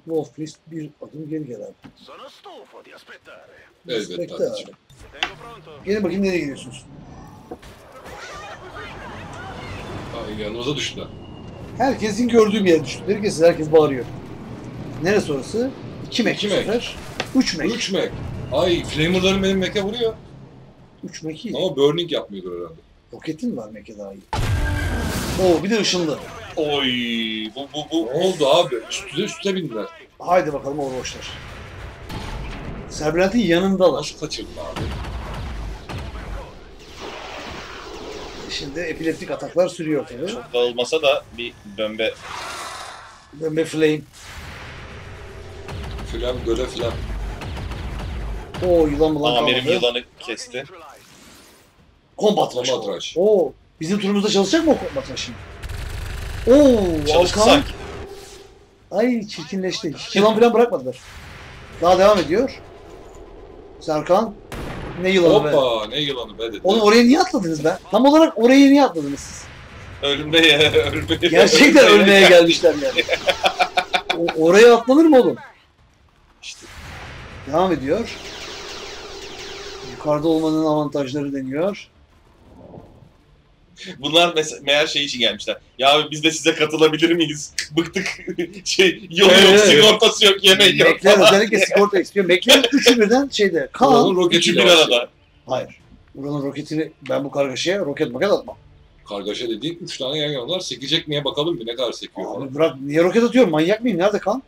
[SPEAKER 4] Wolf Priest bir adım geri gel abi.
[SPEAKER 5] Elbette
[SPEAKER 4] abi. Gelin bakayım nereye gidiyorsunuz.
[SPEAKER 5] Ay, yanımıza düştüler.
[SPEAKER 4] Herkesin gördüğü bir yere düştü. Herkes, herkes bağırıyor. Neresi orası? İki mek.
[SPEAKER 5] İki
[SPEAKER 4] bu
[SPEAKER 5] mek.
[SPEAKER 4] sefer. Üç mek.
[SPEAKER 5] Üç mek. Ay flamer'ların benim meke vuruyor.
[SPEAKER 4] Üç mek iyi.
[SPEAKER 5] Ama burning yapmıyordur herhalde.
[SPEAKER 4] Roketin var meke daha iyi? Oo bir de ışınlı.
[SPEAKER 1] Oy bu bu bu.
[SPEAKER 5] Ne oldu abi? Üstüne üstüne bindiler.
[SPEAKER 4] Haydi bakalım Overwatch'lar. Serbülent'in yanındalar.
[SPEAKER 5] Nasıl kaçırdın abi?
[SPEAKER 4] Şimdi epileptik ataklar sürüyor tabii.
[SPEAKER 1] Çok dağılmasa da bir dönbe.
[SPEAKER 4] Dönme flame.
[SPEAKER 5] Flam göle flam.
[SPEAKER 4] Oo yılan mı lan
[SPEAKER 1] Amirim
[SPEAKER 4] kalmadı.
[SPEAKER 1] yılanı kesti.
[SPEAKER 4] Combat Rush.
[SPEAKER 5] Combat
[SPEAKER 4] o.
[SPEAKER 5] Rush.
[SPEAKER 4] Oo. Bizim turumuzda çalışacak mı o Combat Rush şimdi? Oo.
[SPEAKER 1] Çalıştı
[SPEAKER 4] Alkan.
[SPEAKER 1] sanki.
[SPEAKER 4] Ay çirkinleşti. Hiç yılan falan bırakmadılar. Daha devam ediyor. Serkan. Ne yılanı be?
[SPEAKER 5] Hoppa ne yılanı be dedi.
[SPEAKER 4] Oğlum oraya niye atladınız be? Tam olarak oraya niye atladınız siz?
[SPEAKER 1] Ölmeye, ölmeye.
[SPEAKER 4] Gerçekten ölmeye gelmişler yani. O- oraya atlanır mı oğlum?
[SPEAKER 1] İşte
[SPEAKER 4] Devam ediyor. Yukarıda olmanın avantajları deniyor.
[SPEAKER 1] bunlar mes- meğer şey için gelmişler. Ya abi biz de size katılabilir miyiz? Bıktık. şey yok,
[SPEAKER 4] Evet.
[SPEAKER 1] sigortası yok, yemeği yok.
[SPEAKER 4] Mekler özellikle sigorta istiyor. Meklerin üçü birden şeyde. Kaan.
[SPEAKER 5] Roketi
[SPEAKER 1] bir arada.
[SPEAKER 4] Hayır. Buranın roketini ben bu kargaşaya roket maket atmam.
[SPEAKER 5] Kargaşa dediğin 3 tane yan yanalar sekecek miye bakalım bir ne kadar sekiyor falan.
[SPEAKER 4] Abi bırak niye roket atıyorum? Manyak mıyım? Nerede kan?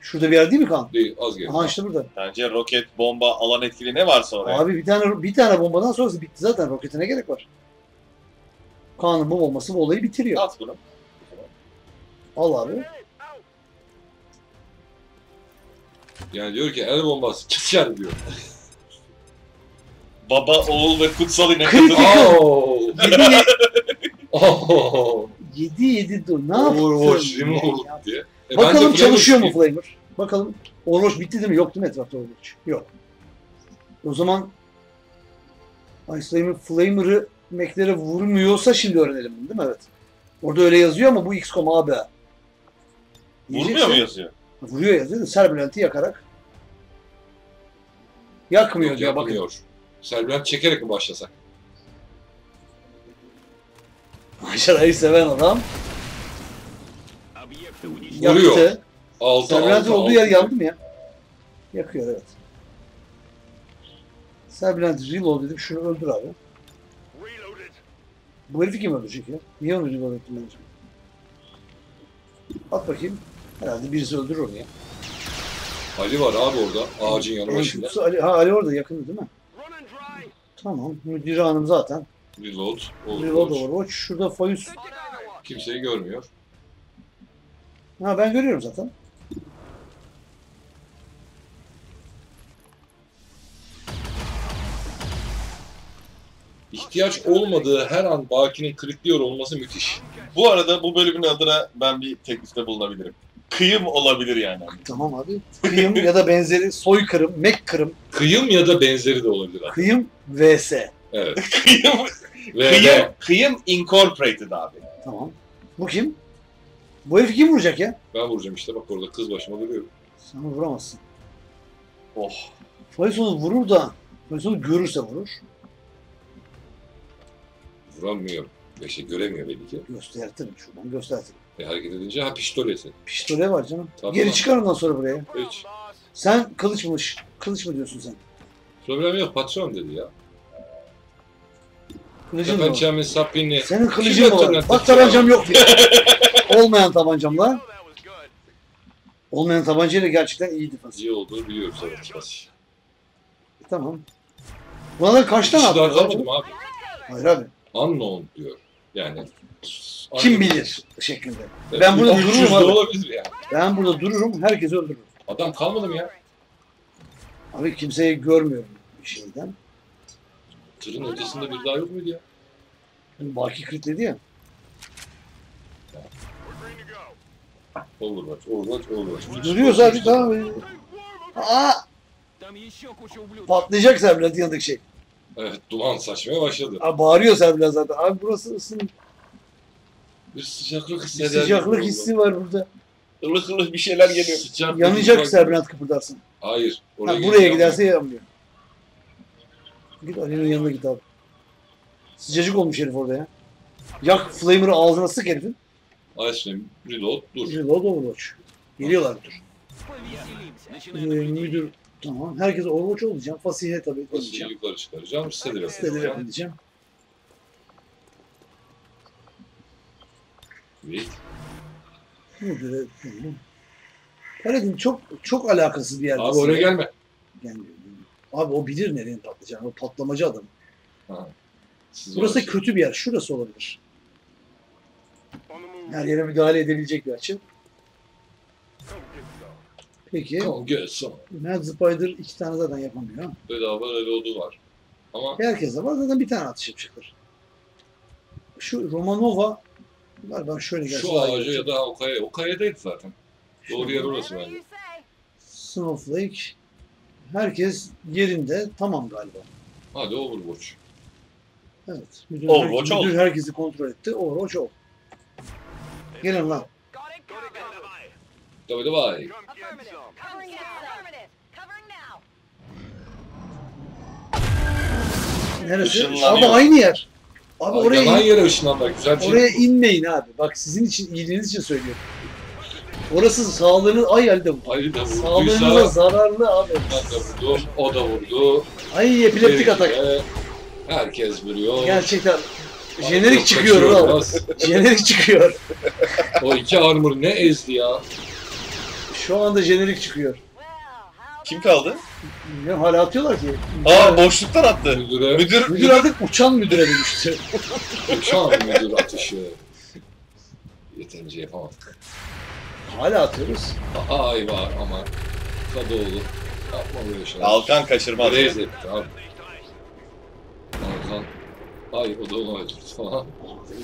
[SPEAKER 4] Şurada bir yer değil mi kan?
[SPEAKER 5] Değil az geldi.
[SPEAKER 4] Aha işte burada.
[SPEAKER 1] Bence roket, bomba, alan etkili ne varsa oraya.
[SPEAKER 4] Abi bir tane bir tane bombadan sonrası bitti zaten. Roketine gerek var. Kaan'ın bu bombası bu olayı bitiriyor.
[SPEAKER 1] At bunu.
[SPEAKER 4] Al abi.
[SPEAKER 5] Yani diyor ki el bombası çıkışar diyor.
[SPEAKER 1] Baba, oğul ve kutsal inek.
[SPEAKER 5] Ooo.
[SPEAKER 4] 7
[SPEAKER 5] Ooo.
[SPEAKER 4] 7 7 dur. Ne yaptın?
[SPEAKER 5] Overwatch
[SPEAKER 4] ya?
[SPEAKER 5] remote diye. E,
[SPEAKER 4] Bakalım
[SPEAKER 5] bence
[SPEAKER 4] çalışıyor mu
[SPEAKER 5] Flamer-
[SPEAKER 4] Flamer? Bakalım. Overwatch bitti değil mi? Yok değil mi etrafta Overwatch? Yok. O zaman Ice Flamer Flamer'ı Mac'lere vurmuyorsa şimdi öğrenelim bunu değil mi? Evet. Orada öyle yazıyor ama bu XCOM abi.
[SPEAKER 1] Vurmuyor mu yazıyor?
[SPEAKER 4] Vuruyor yazıyor Serbülent'i yakarak. Yakmıyor
[SPEAKER 5] Yok
[SPEAKER 4] diyor bakın.
[SPEAKER 5] yapmıyor. Serbülent çekerek mi başlasak?
[SPEAKER 4] Maşarayı seven adam.
[SPEAKER 5] Vuruyor.
[SPEAKER 4] Yaktı.
[SPEAKER 5] Altı
[SPEAKER 4] Serbülent'in
[SPEAKER 5] altı
[SPEAKER 4] olduğu yer yandı mı ya? Yakıyor evet. Serbülent reload dedim şunu öldür abi. Bu herifi kim öldürecek ya? Niye onu ettim ben? At bakayım. Herhalde birisi öldürür onu ya.
[SPEAKER 5] Ali var abi orada ağacın yanı başında.
[SPEAKER 4] Ali, ha, Ali orada yakın değil mi? Tamam. Müdürü hanım zaten.
[SPEAKER 5] Reload. Olur,
[SPEAKER 4] Reload. Overwatch. Şurada Fayus.
[SPEAKER 7] Overwatch.
[SPEAKER 5] Kimseyi görmüyor.
[SPEAKER 4] Ha ben görüyorum zaten.
[SPEAKER 5] İhtiyaç olmadığı her an Baki'nin kritliyor olması müthiş.
[SPEAKER 1] Bu arada bu bölümün adına ben bir teklifte bulunabilirim. Kıyım olabilir yani.
[SPEAKER 4] Tamam abi. Kıyım ya da benzeri soykırım, mek kırım,
[SPEAKER 5] Kıyım ya da benzeri de olabilir abi.
[SPEAKER 4] kıyım vs.
[SPEAKER 5] Evet.
[SPEAKER 1] Kıyım,
[SPEAKER 5] Ve
[SPEAKER 1] kıyım,
[SPEAKER 5] ve
[SPEAKER 1] kıyım incorporated abi.
[SPEAKER 4] Tamam. Bu kim? Bu herifi kim vuracak ya?
[SPEAKER 5] ben vuracağım işte bak orada kız başıma duruyor.
[SPEAKER 4] Sen vuramazsın.
[SPEAKER 1] Oh.
[SPEAKER 4] Fayus onu vurur da Fayus onu görürse vurur.
[SPEAKER 5] Vuramıyor. Ve şey göremiyor belli ki.
[SPEAKER 4] Göstertirim şuradan göstertirim.
[SPEAKER 5] E, hareket edince ha pistolesi.
[SPEAKER 4] Pistole var canım.
[SPEAKER 5] Tabii
[SPEAKER 4] Geri çıkar ondan sonra buraya.
[SPEAKER 5] Hiç.
[SPEAKER 4] Sen kılıç mı? Kılıç mı diyorsun sen?
[SPEAKER 5] Problem yok patron dedi ya.
[SPEAKER 4] Kılıcın mı? var?
[SPEAKER 5] Sapini.
[SPEAKER 4] Senin kılıcın mı var? Bak
[SPEAKER 5] ya?
[SPEAKER 4] tabancam yok diye. Olmayan tabancamla. Olmayan tabancayla gerçekten iyi defans.
[SPEAKER 5] İyi olduğunu biliyoruz evet.
[SPEAKER 4] Tamam. Buralar kaç tane
[SPEAKER 5] Hiç daha
[SPEAKER 4] atıyor?
[SPEAKER 5] kalmadı mı abi?
[SPEAKER 4] Hayır abi.
[SPEAKER 5] Unknown diyor. Yani.
[SPEAKER 4] Kim bilir şeklinde.
[SPEAKER 5] Evet,
[SPEAKER 4] Ben burada
[SPEAKER 5] 300
[SPEAKER 4] dururum
[SPEAKER 5] de
[SPEAKER 4] abi.
[SPEAKER 5] olabilir yani.
[SPEAKER 4] Ben burada dururum, herkesi öldürürüm.
[SPEAKER 5] Adam kalmadı mı ya?
[SPEAKER 4] Abi kimseyi görmüyorum bir şeyden.
[SPEAKER 5] Tırın ötesinde bir daha yok muydu ya?
[SPEAKER 4] Yani Baki kritledi ya.
[SPEAKER 8] We're green to go.
[SPEAKER 5] Overwatch, Overwatch, Overwatch.
[SPEAKER 4] Duruyoruz abi tamam. Aa! Patlayacak Serbülent yanındaki şey.
[SPEAKER 5] Evet, duman saçmaya başladı.
[SPEAKER 4] Abi bağırıyor Serbülent zaten. Abi burası ısın.
[SPEAKER 5] Bir sıcaklık
[SPEAKER 4] Bir
[SPEAKER 5] hisseder.
[SPEAKER 4] sıcaklık hissi var burada.
[SPEAKER 1] Ilık ılık bir şeyler geliyor.
[SPEAKER 5] Sıcaklık
[SPEAKER 4] Yanacak Serbülent kıpırdarsın.
[SPEAKER 5] Hayır.
[SPEAKER 4] Ha,
[SPEAKER 5] Oraya
[SPEAKER 4] buraya giderse yanmıyor. Git Ali'nin yanına git abi. Sıcacık olmuş herif orada ya. Yak flamer'ı ağzına sık herifin.
[SPEAKER 5] Ice Cream, Reload, dur.
[SPEAKER 4] Reload Overwatch. Geliyorlar dur. Ee, müdür tamam. Herkes Overwatch olacağım. Fasihe tabii
[SPEAKER 5] Basıyı
[SPEAKER 4] olacağım.
[SPEAKER 5] yukarı çıkaracağım. Steady
[SPEAKER 4] Steady
[SPEAKER 5] yapacağım.
[SPEAKER 4] Diyeceğim.
[SPEAKER 5] Wait.
[SPEAKER 4] Müdüre tamam. Paladin çok çok alakasız bir yerde.
[SPEAKER 5] Abi oraya gelme.
[SPEAKER 4] Yani, abi o bilir nereye patlayacağını. O patlamacı adam.
[SPEAKER 5] Siz
[SPEAKER 4] Burası
[SPEAKER 5] orası-
[SPEAKER 4] kötü bir yer. Şurası olabilir. Her yere müdahale edebilecek bir açı. Peki.
[SPEAKER 5] Get some.
[SPEAKER 4] Mad Spider iki tane zaten yapamıyor.
[SPEAKER 5] Bedava reload'u var. Ama
[SPEAKER 4] Herkes de var. Zaten bir tane atış yapacaklar. Şu Romanova var ben şöyle gelse
[SPEAKER 5] şu ağaca ya da o kaya. O kayadaydı zaten. Doğru yer orası bence.
[SPEAKER 4] Snowflake. Herkes yerinde. Tamam galiba.
[SPEAKER 5] Hadi Overwatch.
[SPEAKER 4] Evet. Müdür,
[SPEAKER 1] Overwatch
[SPEAKER 4] müdür
[SPEAKER 1] oldu.
[SPEAKER 4] herkesi kontrol etti. Overwatch ol. Gelin lan.
[SPEAKER 7] Got it covered. Covering now.
[SPEAKER 4] Neresi?
[SPEAKER 1] Işınlanıyor.
[SPEAKER 4] Abi aynı yer. Abi
[SPEAKER 5] Abi
[SPEAKER 4] oraya in-
[SPEAKER 5] yere ışınlanmak güzel bir şey.
[SPEAKER 4] oraya inmeyin abi. Bak sizin için iyiliğiniz için söylüyorum. Orası sağlığınız ay halde bu.
[SPEAKER 5] Ali de
[SPEAKER 4] Sağlığınıza
[SPEAKER 5] vurduysa
[SPEAKER 4] zararlı abi.
[SPEAKER 5] ben de vurdum. O da vurdu.
[SPEAKER 4] Ay epileptik
[SPEAKER 5] Herif
[SPEAKER 4] atak.
[SPEAKER 5] de Herkes vuruyor.
[SPEAKER 4] Gerçekten. Jenerik çıkıyor
[SPEAKER 5] biraz.
[SPEAKER 4] Jenerik çıkıyor.
[SPEAKER 5] O iki armor ne ezdi ya.
[SPEAKER 4] Şu anda jenerik çıkıyor.
[SPEAKER 1] Kim kaldı?
[SPEAKER 4] Bilmiyorum hala atıyorlar ki.
[SPEAKER 1] Aa boşluktan attı.
[SPEAKER 5] Müdüre
[SPEAKER 1] Müdür,
[SPEAKER 4] Müdür artık uçan müdüre dönüştü.
[SPEAKER 5] şu an müdür atışı. Yeterince yapamadık.
[SPEAKER 4] hala atıyoruz.
[SPEAKER 5] Ay var ama Kadıoğlu yapma böyle şeyler.
[SPEAKER 1] Alkan kaçırmaz.
[SPEAKER 5] Reis etti abi. Ay o da onu öldürdü falan.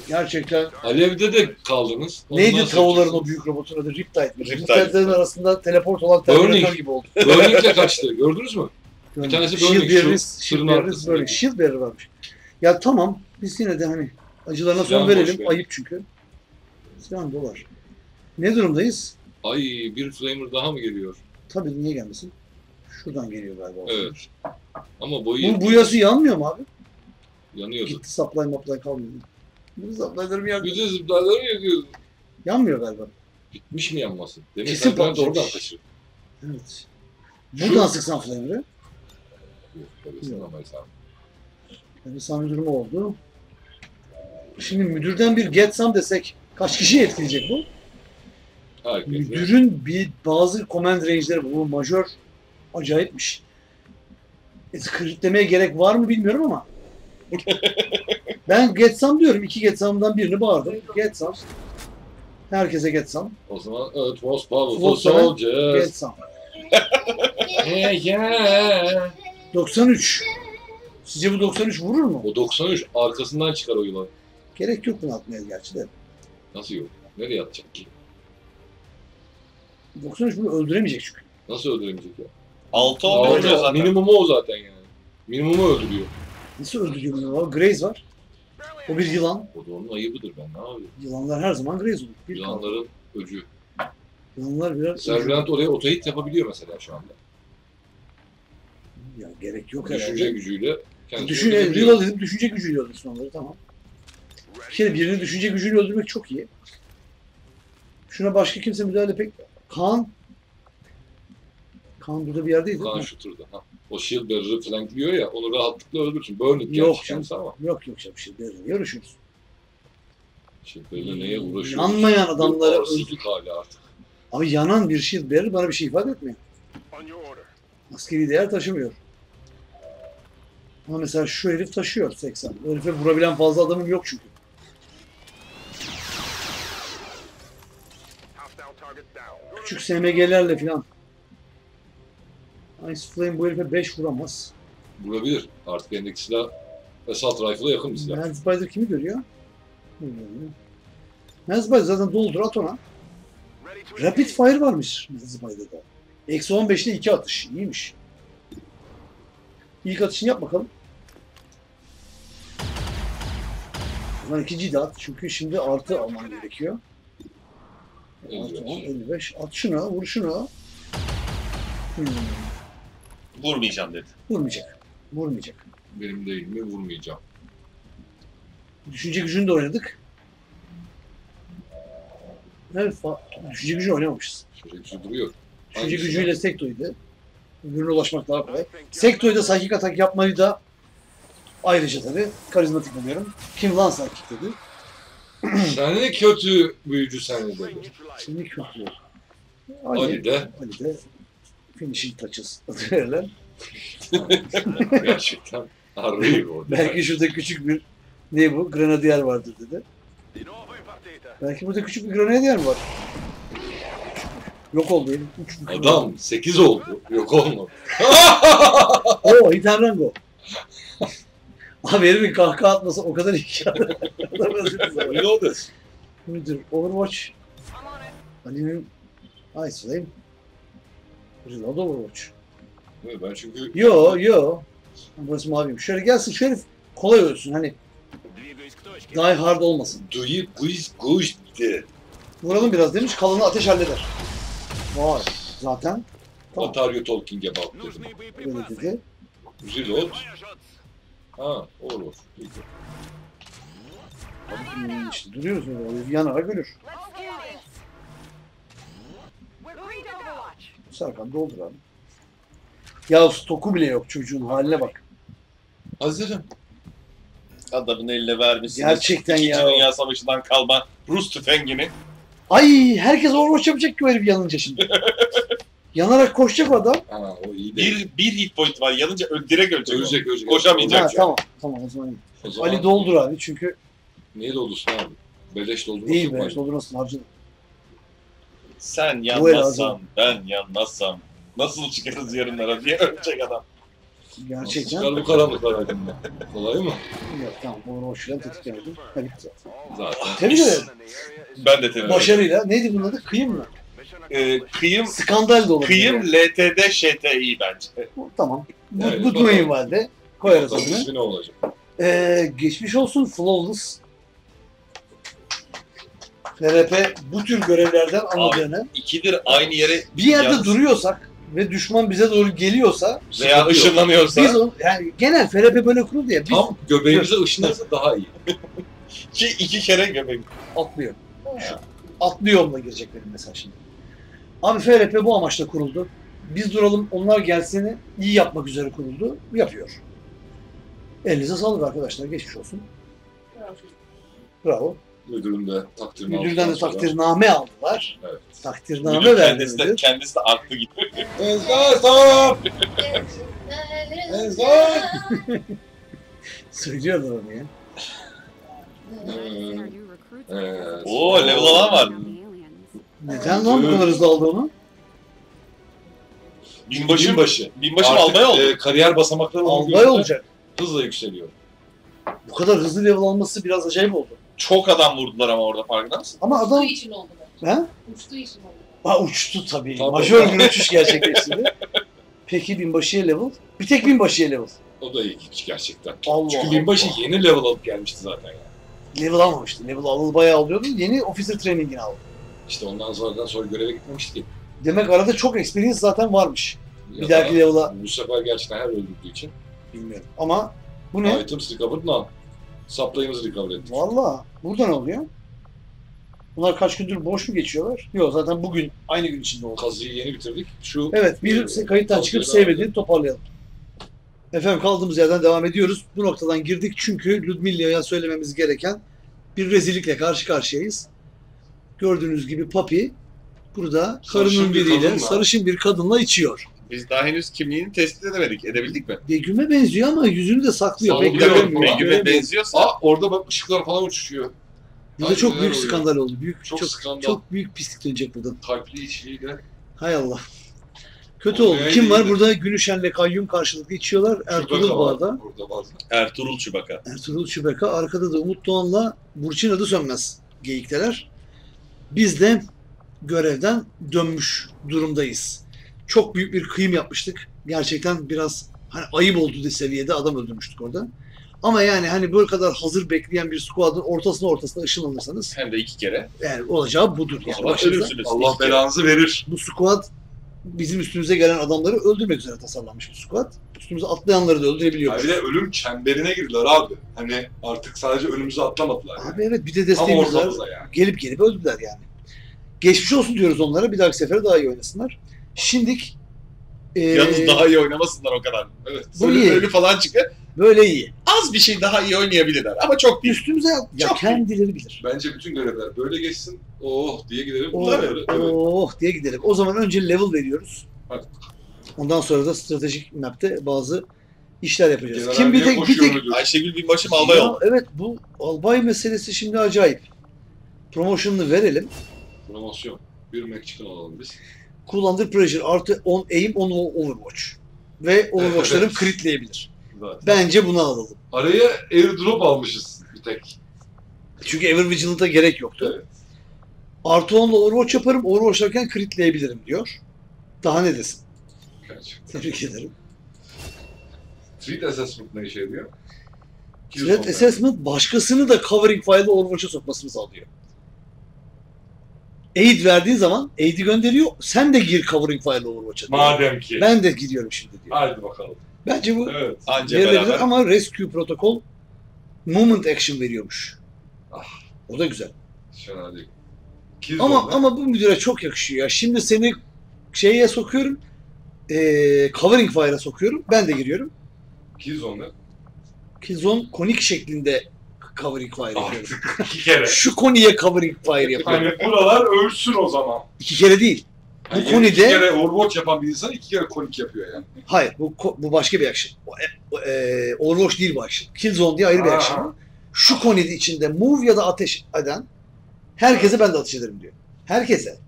[SPEAKER 4] Gerçekten.
[SPEAKER 5] Alev'de de kaldınız. Onu
[SPEAKER 4] Neydi
[SPEAKER 5] nasıl
[SPEAKER 4] o büyük robotun adı? Riptide. mi?
[SPEAKER 1] Riptide.
[SPEAKER 4] Riptide'lerin arasında teleport olan Terminator
[SPEAKER 5] Burning.
[SPEAKER 4] gibi oldu.
[SPEAKER 5] Burning'le kaçtı. Gördünüz mü? Bir tanesi Burning,
[SPEAKER 4] Bearers,
[SPEAKER 5] şu
[SPEAKER 4] Shield
[SPEAKER 5] tırın
[SPEAKER 4] Bearers
[SPEAKER 5] arkasındaki.
[SPEAKER 4] böyle. Shield Bearer varmış. Ya tamam. Biz yine de hani acılarına son
[SPEAKER 5] Silahın boş
[SPEAKER 4] verelim. Ayıp çünkü. Silahın dolar. Ne durumdayız?
[SPEAKER 5] Ay bir flamer daha mı geliyor?
[SPEAKER 4] Tabii niye gelmesin? Şuradan geliyor galiba.
[SPEAKER 5] Evet. Ama boyu
[SPEAKER 4] Bu, bu yası yanmıyor mu abi?
[SPEAKER 5] Yanıyordu.
[SPEAKER 4] Gitti supply maplay kalmıyor. Bu supply'larım yanmıyor.
[SPEAKER 5] Bütün zıplarları yakıyordu.
[SPEAKER 4] Yanmıyor galiba.
[SPEAKER 5] Bitmiş mi yanması? Demin
[SPEAKER 4] Kesin
[SPEAKER 5] de
[SPEAKER 4] patlamış.
[SPEAKER 5] oradan kaçırdın.
[SPEAKER 4] Evet. Buradan sıksan flamer'ı.
[SPEAKER 5] Yok, tabii sınamayız abi.
[SPEAKER 4] Yani sami durumu oldu. Şimdi müdürden bir get some desek kaç kişi etkileyecek bu?
[SPEAKER 5] Herkes.
[SPEAKER 4] Müdürün bir bazı command range'leri bu majör acayipmiş. E, Kritlemeye gerek var mı bilmiyorum ama. ben get some diyorum. İki get some'dan birini bağırdım. Get some. Herkese get some.
[SPEAKER 5] O zaman evet most powerful soldiers.
[SPEAKER 4] Get some.
[SPEAKER 5] Yeah, yeah.
[SPEAKER 4] 93. Sizce bu 93 vurur mu?
[SPEAKER 5] O 93 arkasından çıkar o yılan.
[SPEAKER 4] Gerek yok bunu atmaya gerçi de.
[SPEAKER 5] Nasıl yok? Nereye atacak ki?
[SPEAKER 4] 93 bunu öldüremeyecek çünkü.
[SPEAKER 5] Nasıl öldüremeyecek ya?
[SPEAKER 1] 6
[SPEAKER 5] Aa,
[SPEAKER 1] oldu zaten.
[SPEAKER 5] Minimumu o zaten yani. Minimumu öldürüyor.
[SPEAKER 4] Nasıl öldürüyor? Var? Graze var. O bir yılan.
[SPEAKER 5] O da onun ayıbıdır ben ne yapayım?
[SPEAKER 4] Yılanlar her zaman Graze olur. Bir kaldı.
[SPEAKER 5] Yılanların öcü.
[SPEAKER 4] Yılanlar birer
[SPEAKER 5] Servant oraya otohit yapabiliyor mesela şu anda.
[SPEAKER 4] Ya gerek yok
[SPEAKER 5] Düşünce
[SPEAKER 4] herhalde.
[SPEAKER 5] gücüyle kendisi
[SPEAKER 4] Düşünce, reload edip düşünce gücüyle öldürsün onları tamam. Kere birini düşünce gücüyle öldürmek çok iyi. Şuna başka kimse müdahale pek... Kaan. Kaan burada bir yerdeydi.
[SPEAKER 5] Kaan
[SPEAKER 4] Ha,
[SPEAKER 5] shooter'da. Ha. O shield bearer'ı flankliyor ya onu rahatlıkla öldürürsün. Burning
[SPEAKER 4] Yok canım.
[SPEAKER 5] ama.
[SPEAKER 4] Yok yok bir şey değil. Yarışıyoruz.
[SPEAKER 5] Shield neye uğraşıyoruz?
[SPEAKER 4] Yanmayan adamları
[SPEAKER 5] Bir
[SPEAKER 4] öldür.
[SPEAKER 5] hali artık.
[SPEAKER 4] Abi yanan bir shield bearer bana bir şey ifade etmiyor. Askeri değer taşımıyor. Ama mesela şu herif taşıyor 80. O herife vurabilen fazla adamım yok çünkü. Küçük SMG'lerle filan. Ice Flame bu herife 5 vuramaz.
[SPEAKER 5] Vurabilir. Artık elindeki silah Assault Rifle'a yakın bir silah.
[SPEAKER 4] Man Spider kimi görüyor? Bilmiyorum. Man Spider zaten doldur at ona. Rapid. Fire varmış Man Spider'da. Eksi 15'te 2 atış. İyiymiş. İlk atışını yap bakalım. Zaman ikinciyi de at. Çünkü şimdi artı alman gerekiyor. At,
[SPEAKER 5] 55.
[SPEAKER 4] 55. At şunu, vur şunu. Hmm,
[SPEAKER 1] Vurmayacağım dedi.
[SPEAKER 4] vurmayacak. Vurmayacak.
[SPEAKER 5] Benim değil mi vurmayacağım.
[SPEAKER 4] Düşünce gücünü de oynadık. Evet, fa- düşünce gücü oynamamışız.
[SPEAKER 5] Sürekli duruyor.
[SPEAKER 4] Düşünce gücüyle Sekto'ydu. Öbürüne ulaşmak daha kolay. Sekto'ydu psychic atak yapmayı da ayrıca tabii karizmatik buluyorum. Kim lan psychic dedi.
[SPEAKER 5] Sen ne kötü büyücü sen de dedi.
[SPEAKER 4] Şimdi kötü.
[SPEAKER 5] Ali
[SPEAKER 4] Ali,
[SPEAKER 5] de
[SPEAKER 4] Ali de finishing touches adı verilen.
[SPEAKER 5] gerçekten arıyor orada.
[SPEAKER 4] Belki şurada küçük bir ne bu? Grenadier vardır dedi. Belki burada küçük bir grenadier mi var? Yok oldu bir
[SPEAKER 5] Adam 8 oldu. Yok olmadı.
[SPEAKER 4] Oo Hitanrango. Abi herifin kahkaha atması o kadar iyi ki. Dilerim.
[SPEAKER 5] Reloaded.
[SPEAKER 4] Müdür Overwatch.
[SPEAKER 7] I'm on it.
[SPEAKER 4] It's not Overwatch.
[SPEAKER 5] Evet, ben çünkü...
[SPEAKER 4] Yo yo. Burası maviyim. Şöyle gelsin şerif kolay ölsün hani. Die hard olmasın.
[SPEAKER 5] Do you please go
[SPEAKER 4] Vuralım biraz demiş kalanı ateş halleder. Vay zaten. Tamam.
[SPEAKER 5] What are you dedim.
[SPEAKER 4] Öyle dedi.
[SPEAKER 5] Reload. Ha olur. İyi.
[SPEAKER 4] Hmm, işte duruyoruz öyle. Yanarak ölür. Serkan doldur abi. Ya stoku bile yok çocuğun haline bak.
[SPEAKER 5] Hazırım.
[SPEAKER 1] Adamın eline vermişsiniz.
[SPEAKER 4] Gerçekten
[SPEAKER 1] İkinci
[SPEAKER 4] ya.
[SPEAKER 1] Dünya Savaşı'ndan kalma Rus tüfengini.
[SPEAKER 4] Ay herkes Overwatch yapacak ki o herif yanınca şimdi. Yanarak koşacak o adam.
[SPEAKER 5] Ha o iyi değil.
[SPEAKER 1] Bir, bir hit point var. Yanınca ö- direkt ölecek. o.
[SPEAKER 5] Ölecek ölecek.
[SPEAKER 1] Koşamayacak.
[SPEAKER 4] Ha, tamam tamam o zaman iyi.
[SPEAKER 5] O zaman
[SPEAKER 4] Ali doldur abi çünkü
[SPEAKER 5] Niye doldursun abi? Beleş doldurması
[SPEAKER 4] değil be
[SPEAKER 5] bence.
[SPEAKER 4] doldurmasın harcadı.
[SPEAKER 1] Sen yanmazsan, ben yanmazsam nasıl çıkarız yarınlara diye ölecek adam.
[SPEAKER 4] Gerçekten.
[SPEAKER 5] Çıkar bu karanlıklar aydınlığa. Kolay mı?
[SPEAKER 4] Yok tamam Overwatch'la tetik geldi. Ha bitti zaten.
[SPEAKER 5] Zaten.
[SPEAKER 4] Tebrik ederim.
[SPEAKER 1] Ben de tebrik
[SPEAKER 4] Başarıyla. Neydi bunun adı? Kıyım mı?
[SPEAKER 1] Ee, kıyım,
[SPEAKER 4] Skandal da olabilir.
[SPEAKER 1] kıyım LTD ŞTİ bence.
[SPEAKER 4] Tamam. Bu,
[SPEAKER 5] Evet,
[SPEAKER 4] bu duyayım halde. Koyarız adını.
[SPEAKER 5] ne olacak?
[SPEAKER 4] Ee, geçmiş olsun Flawless. FRP bu tür görevlerden anladığını
[SPEAKER 1] İkidir aynı yere
[SPEAKER 4] bir yerde
[SPEAKER 1] Yalnız-
[SPEAKER 4] duruyorsak ve düşman bize doğru geliyorsa
[SPEAKER 1] veya ışınlanıyorsa
[SPEAKER 4] biz o, yani genel FRP böyle kuruldu ya biz
[SPEAKER 5] Tam göbeğimize ışınlarsa daha iyi.
[SPEAKER 1] ki iki kere göbek.
[SPEAKER 4] atlıyor. Şu, atlıyor yoluna girecek benim mesela şimdi. Abi FRP bu amaçla kuruldu. Biz duralım onlar gelsini iyi yapmak üzere kuruldu. Yapıyor. Elinize sağlık arkadaşlar. Geçmiş olsun. Bravo.
[SPEAKER 5] Müdürün de takdirini
[SPEAKER 4] Müdürden de takdirname aldılar.
[SPEAKER 5] Evet.
[SPEAKER 4] Takdirname
[SPEAKER 1] Müdür kendisi de,
[SPEAKER 4] verdiler.
[SPEAKER 1] kendisi de aklı gitti.
[SPEAKER 5] Enzar stop! Enzar!
[SPEAKER 4] Söylüyorlar onu ya.
[SPEAKER 5] Evet.
[SPEAKER 1] Oo level alan var.
[SPEAKER 4] Neden lan bu kadar hızlı aldı onu?
[SPEAKER 1] Binbaşı,
[SPEAKER 5] Binbaşı.
[SPEAKER 1] binbaşı albay oldu.
[SPEAKER 5] e, kariyer basamakları
[SPEAKER 4] Albay olacak.
[SPEAKER 5] Hızla yükseliyor.
[SPEAKER 4] Bu kadar hızlı level alması biraz acayip oldu.
[SPEAKER 1] Çok adam vurdular ama orada farkında mısın?
[SPEAKER 4] Ama
[SPEAKER 3] Uçtuğu
[SPEAKER 4] adam
[SPEAKER 3] için oldu
[SPEAKER 4] he?
[SPEAKER 3] Uçtuğu için oldu.
[SPEAKER 4] Ha, uçtu tabii.
[SPEAKER 5] Tabii.
[SPEAKER 4] Majör bir uçuş gerçekleştirdi. Peki binbaşıya level? Bir tek binbaşıya level.
[SPEAKER 5] O da ilginç gerçekten.
[SPEAKER 4] Allah
[SPEAKER 5] Çünkü
[SPEAKER 4] Allah.
[SPEAKER 5] binbaşı yeni level alıp gelmişti zaten ya.
[SPEAKER 4] Level almamıştı. Level alıl bayağı alıyordu. Yeni officer training'ini aldı.
[SPEAKER 5] İşte ondan sonradan sonra göreve gitmemişti ki.
[SPEAKER 4] Demek arada çok experience zaten varmış.
[SPEAKER 5] Ya
[SPEAKER 4] Bir dahaki
[SPEAKER 5] da
[SPEAKER 4] level'a
[SPEAKER 5] Bu sefer gerçekten her öldürdüğü için.
[SPEAKER 4] bilmiyorum. Ama bu ne?
[SPEAKER 5] Items recovered none. Supply'ımızı recover ettik.
[SPEAKER 4] Valla burada ne oluyor? Bunlar kaç gündür boş mu geçiyorlar? Yok zaten bugün aynı gün içinde oldu.
[SPEAKER 5] Kazıyı yeni bitirdik. Şu
[SPEAKER 4] Evet bir kayıttan çıkıp save edin toparlayalım. Efendim kaldığımız yerden devam ediyoruz. Bu noktadan girdik çünkü Ludmilla'ya söylememiz gereken bir rezillikle karşı karşıyayız. Gördüğünüz gibi Papi burada karının
[SPEAKER 5] bir
[SPEAKER 4] biriyle
[SPEAKER 5] kadınla.
[SPEAKER 4] sarışın bir kadınla içiyor.
[SPEAKER 1] Biz daha henüz kimliğini tespit edemedik. Edebildik mi?
[SPEAKER 4] Begüm'e benziyor ama yüzünü de saklıyor. Pek göremiyor.
[SPEAKER 1] Begüm'e
[SPEAKER 4] göremiyor.
[SPEAKER 1] benziyorsa
[SPEAKER 5] Aa orada bak ışıklar falan uçuşuyor.
[SPEAKER 4] Bu da çok büyük
[SPEAKER 5] oluyor?
[SPEAKER 4] skandal oldu. Büyük, çok,
[SPEAKER 5] Çok
[SPEAKER 4] çok,
[SPEAKER 5] skandal.
[SPEAKER 4] büyük pislik dönecek buradan.
[SPEAKER 5] Kalpli içliğiyle.
[SPEAKER 4] Hay Allah. Kötü
[SPEAKER 5] O
[SPEAKER 4] oldu.
[SPEAKER 5] neydi
[SPEAKER 4] Kim var?
[SPEAKER 5] yine?
[SPEAKER 4] Burada Gülüşen'le Kayyum karşılıklı içiyorlar. Ertuğrul bu arada.
[SPEAKER 5] Burada bazı.
[SPEAKER 1] Ertuğrul Çubaka.
[SPEAKER 4] Ertuğrul Şübeka. Arkada da Umut Doğan'la Burçin adı sönmez geyikteler. Biz de görevden dönmüş durumdayız. Çok büyük bir kıyım yapmıştık. Gerçekten biraz hani ayıp oldu diye seviyede adam öldürmüştük orada. Ama yani hani böyle kadar hazır bekleyen bir squad'ın ortasına ortasına ışınlanırsanız
[SPEAKER 1] Hem de iki kere.
[SPEAKER 4] yani olacağı budur. Yani başınıza.
[SPEAKER 1] ölürsünüz.
[SPEAKER 5] Allah belanızı verir.
[SPEAKER 4] Bu squad bizim üstümüze gelen adamları öldürmek üzere tasarlanmış bir squad. Üstümüze atlayanları da öldürebiliyoruz.
[SPEAKER 5] bir de ölüm çemberine girdiler abi. Hani artık sadece önümüzü atlamadılar.
[SPEAKER 4] Abi evet bir de desteğimiz var.
[SPEAKER 5] yani.
[SPEAKER 4] gelip gelip öldüler yani. Geçmiş olsun diyoruz onlara. Bir dahaki sefere daha iyi oynasınlar. Şimdik eee,
[SPEAKER 1] Yalnız daha iyi oynamasınlar o kadar.
[SPEAKER 5] Evet.
[SPEAKER 4] Bu
[SPEAKER 1] Ölü,
[SPEAKER 4] iyi.
[SPEAKER 1] ölü falan çıkıyor.
[SPEAKER 4] böyle iyi.
[SPEAKER 1] Az bir şey daha iyi oynayabilirler. Ama çok değil.
[SPEAKER 4] Üstümüze at- ya
[SPEAKER 1] Çok iyi.
[SPEAKER 4] kendileri bilir.
[SPEAKER 5] Bence bütün görevler böyle geçsin. Oh diye gidelim.
[SPEAKER 4] Oh,
[SPEAKER 5] Bunlar böyle. Evet.
[SPEAKER 4] oh diye gidelim. O zaman önce level veriyoruz.
[SPEAKER 5] Hadi.
[SPEAKER 4] Ondan sonra da stratejik map'te bazı işler yapacağız.
[SPEAKER 5] General
[SPEAKER 4] Kim bir tek bir
[SPEAKER 5] koşuyor
[SPEAKER 4] tek
[SPEAKER 5] diyor.
[SPEAKER 1] Ayşegül Binbaşı albay
[SPEAKER 4] Ya
[SPEAKER 1] oldu.
[SPEAKER 4] evet bu albay meselesi şimdi acayip. Promotion'ını verelim.
[SPEAKER 5] Promosyon. Bir Mexican alalım biz.
[SPEAKER 4] Cool Under Pressure artı 10 aim 10 overwatch. Ve overwatch'ların
[SPEAKER 5] Evet.
[SPEAKER 4] critleyebilir.
[SPEAKER 5] Zaten.
[SPEAKER 4] Bence bunu alalım.
[SPEAKER 5] Araya airdrop almışız bir tek.
[SPEAKER 4] Çünkü Ever Vigilant'a gerek yoktu.
[SPEAKER 5] Evet.
[SPEAKER 4] Artı 10'la Overwatch yaparım, Overwatch yaparken critleyebilirim diyor. Daha ne desin?
[SPEAKER 5] Gerçekten.
[SPEAKER 4] Tebrik ederim.
[SPEAKER 5] Threat assessment ne işe yarıyor?
[SPEAKER 4] Threat. Assessment başkasını da covering file'ı Overwatch'a sokmasını sağlıyor. Aid verdiğin zaman aid'i gönderiyor. Sen de gir covering file'ı Overwatch'a. diyor.
[SPEAKER 5] Madem ki.
[SPEAKER 4] Ben de giriyorum şimdi diyor.
[SPEAKER 5] Haydi bakalım.
[SPEAKER 4] Bence bu
[SPEAKER 5] Evet.
[SPEAKER 1] Anca
[SPEAKER 4] verilebilir
[SPEAKER 1] beraber.
[SPEAKER 4] ama Rescue protokol Moment Action veriyormuş.
[SPEAKER 5] Ah.
[SPEAKER 4] O da güzel.
[SPEAKER 5] Fena değil.
[SPEAKER 4] Ama
[SPEAKER 5] ne?
[SPEAKER 4] ama bu müdüre çok yakışıyor ya. Şimdi seni şeye sokuyorum. Eee covering fire'a sokuyorum. Ben de giriyorum.
[SPEAKER 5] Killzone ne?
[SPEAKER 4] Killzone konik şeklinde covering fire yapıyorum.
[SPEAKER 5] İki kere.
[SPEAKER 4] Şu koniye covering fire yapıyorum.
[SPEAKER 5] Hani buralar ölsün o zaman.
[SPEAKER 4] İki kere değil. Bu
[SPEAKER 5] Yani
[SPEAKER 4] konide-
[SPEAKER 5] iki kere Overwatch yapan bir insan iki kere konik yapıyor yani.
[SPEAKER 4] Hayır bu bu başka bir action. E, e, Overwatch değil bu action. Killzone diye ayrı bir
[SPEAKER 5] Aa.
[SPEAKER 4] action. Şu konide içinde move ya da ateş eden herkese ben de ateş ederim diyor. Herkese.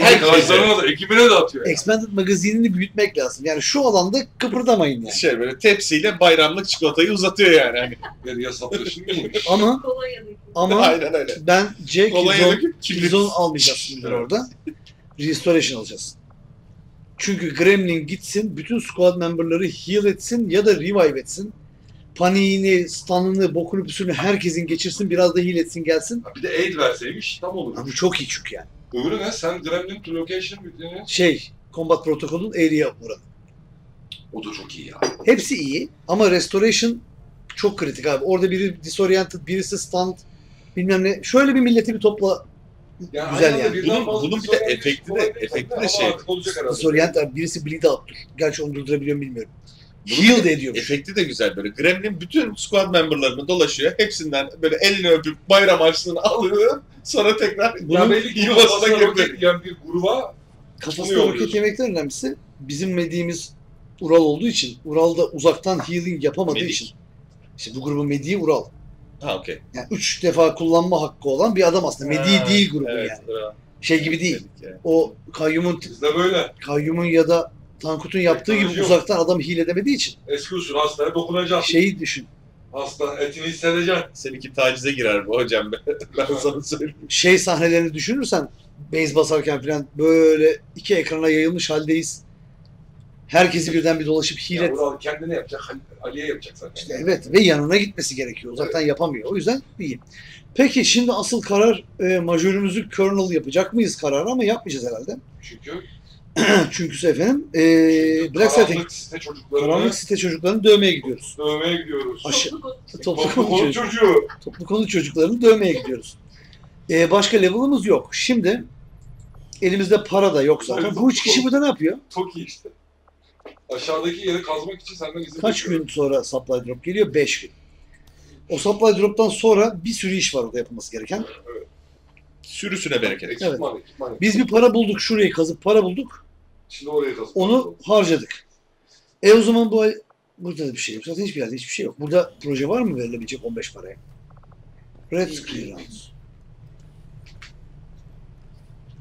[SPEAKER 5] Arkadaşlarına da ekibine de atıyor. Yani.
[SPEAKER 4] Expanded magazinini büyütmek lazım. Yani şu alanda kıpırdamayın yani.
[SPEAKER 1] Şey böyle tepsiyle bayramlık çikolatayı uzatıyor yani. Hani.
[SPEAKER 5] Geriye saplaşın mıymış?
[SPEAKER 4] Ama ama
[SPEAKER 1] Aynen öyle.
[SPEAKER 4] Killzone,
[SPEAKER 1] döküp kibrit.
[SPEAKER 4] Killzone almayacağız şimdi orada. Restoration alacağız. Çünkü Gremlin gitsin, bütün squad memberları heal etsin ya da revive etsin. Paniğini, stun'ını, bokunu, püsünü herkesin geçirsin, biraz da heal etsin gelsin.
[SPEAKER 5] Bir de aid verseymiş tam olur.
[SPEAKER 4] Ama bu çok iyi çünkü yani.
[SPEAKER 5] Öbürü ne? Sen Gremlin to Location ne?
[SPEAKER 4] Şey, Combat Protocol'un area oranı.
[SPEAKER 5] O da çok iyi ya.
[SPEAKER 4] Hepsi iyi ama Restoration çok kritik abi. Orada biri disoriented, birisi stunned, bilmem ne. Şöyle bir milleti bir topla
[SPEAKER 5] Yani
[SPEAKER 4] Güzel yani.
[SPEAKER 1] Bunun- bunun bir de efekti de- efekti de şey-
[SPEAKER 4] disoriented, birisi bleed out'tur. Gerçi onu durdurabiliyor muyum bilmiyorum.
[SPEAKER 1] Bunun
[SPEAKER 4] Heal de ediyormuş.
[SPEAKER 1] Efekti de güzel böyle. Gremlin bütün squad memberlarını dolaşıyor. Hepsinden böyle elini öpüp bayram harçlığını alıyor. Sonra tekrar
[SPEAKER 4] Bunun
[SPEAKER 1] yuvasına girdi.
[SPEAKER 5] yiyen bir gruba
[SPEAKER 4] Kafasına
[SPEAKER 5] Tutunuyor
[SPEAKER 4] roket yemekten önemlisi bizim mediğimiz Ural olduğu için Ural'da uzaktan healing yapamadığı
[SPEAKER 1] Medik.
[SPEAKER 4] için işte bu grubun mediği Ural.
[SPEAKER 1] Ha okey.
[SPEAKER 4] Yani üç defa kullanma hakkı olan bir adam aslında. Mediği
[SPEAKER 1] Ha,
[SPEAKER 4] değil grubun
[SPEAKER 1] Evet.
[SPEAKER 4] yani.
[SPEAKER 1] bravo.
[SPEAKER 4] Şey gibi değil.
[SPEAKER 1] Dedik ya.
[SPEAKER 4] O kayyumun
[SPEAKER 5] bizde böyle.
[SPEAKER 4] kayyumun ya da Tankut'un yaptığı gibi
[SPEAKER 5] Teknoloji yok.
[SPEAKER 4] uzaktan adamı heal edemediği için
[SPEAKER 5] Eski usul hastaya dokunacaksın.
[SPEAKER 4] şeyi düşün.
[SPEAKER 5] Hasta etini hissedeceksin.
[SPEAKER 1] Seninki tacize girer bu hocam. ben sana söyleyeyim.
[SPEAKER 4] Şey sahnelerini düşünürsen base basarken falan böyle iki ekrana yayılmış haldeyiz. Herkesi birden bir dolaşıp heal
[SPEAKER 5] Ya. Ural kendine yapacak, Ali- Ali'ye yapacak zaten.
[SPEAKER 4] İşte evet ve yanına gitmesi gerekiyor. Uzaktan yapamıyor. O yüzden iyi. Peki şimdi asıl karar e, majörümüzü kernel yapacak mıyız kararı ama yapmayacağız herhalde.
[SPEAKER 5] Çünkü
[SPEAKER 4] Çünkü efendim e,
[SPEAKER 5] çünkü
[SPEAKER 4] Black Setting
[SPEAKER 5] karanlık site çocuklarını
[SPEAKER 4] karanlık site çocuklarını dövmeye gidiyoruz.
[SPEAKER 5] dövmeye gidiyoruz.
[SPEAKER 4] Aşı, toplu
[SPEAKER 5] Toplu
[SPEAKER 4] konu
[SPEAKER 5] konu
[SPEAKER 4] çocuğu.
[SPEAKER 5] çocuğu.
[SPEAKER 4] Toplu konu çocuklarını dövmeye gidiyoruz. E, başka level'ımız yok. Şimdi elimizde para da yok zaten. Bu üç kişi burada ne yapıyor?
[SPEAKER 5] Çok iyi işte. Aşağıdaki yeri kazmak için senden izin
[SPEAKER 4] Kaç
[SPEAKER 5] bekliyorum.
[SPEAKER 4] gün sonra supply drop geliyor? 5 gün. O supply drop'tan sonra bir sürü iş var orada yapılması gereken.
[SPEAKER 1] Sürüsüne bereket.
[SPEAKER 5] Ekipman, ekipman.
[SPEAKER 4] Biz bir para bulduk, şurayı kazıp para bulduk.
[SPEAKER 5] Şimdi oraya kazmak.
[SPEAKER 4] Onu harcadık. E o zaman bu ay burada da bir şey yok. Zaten hiçbir yerde hiçbir şey yok. Burada proje var mı verilebilecek 15 paraya? Red Clearance.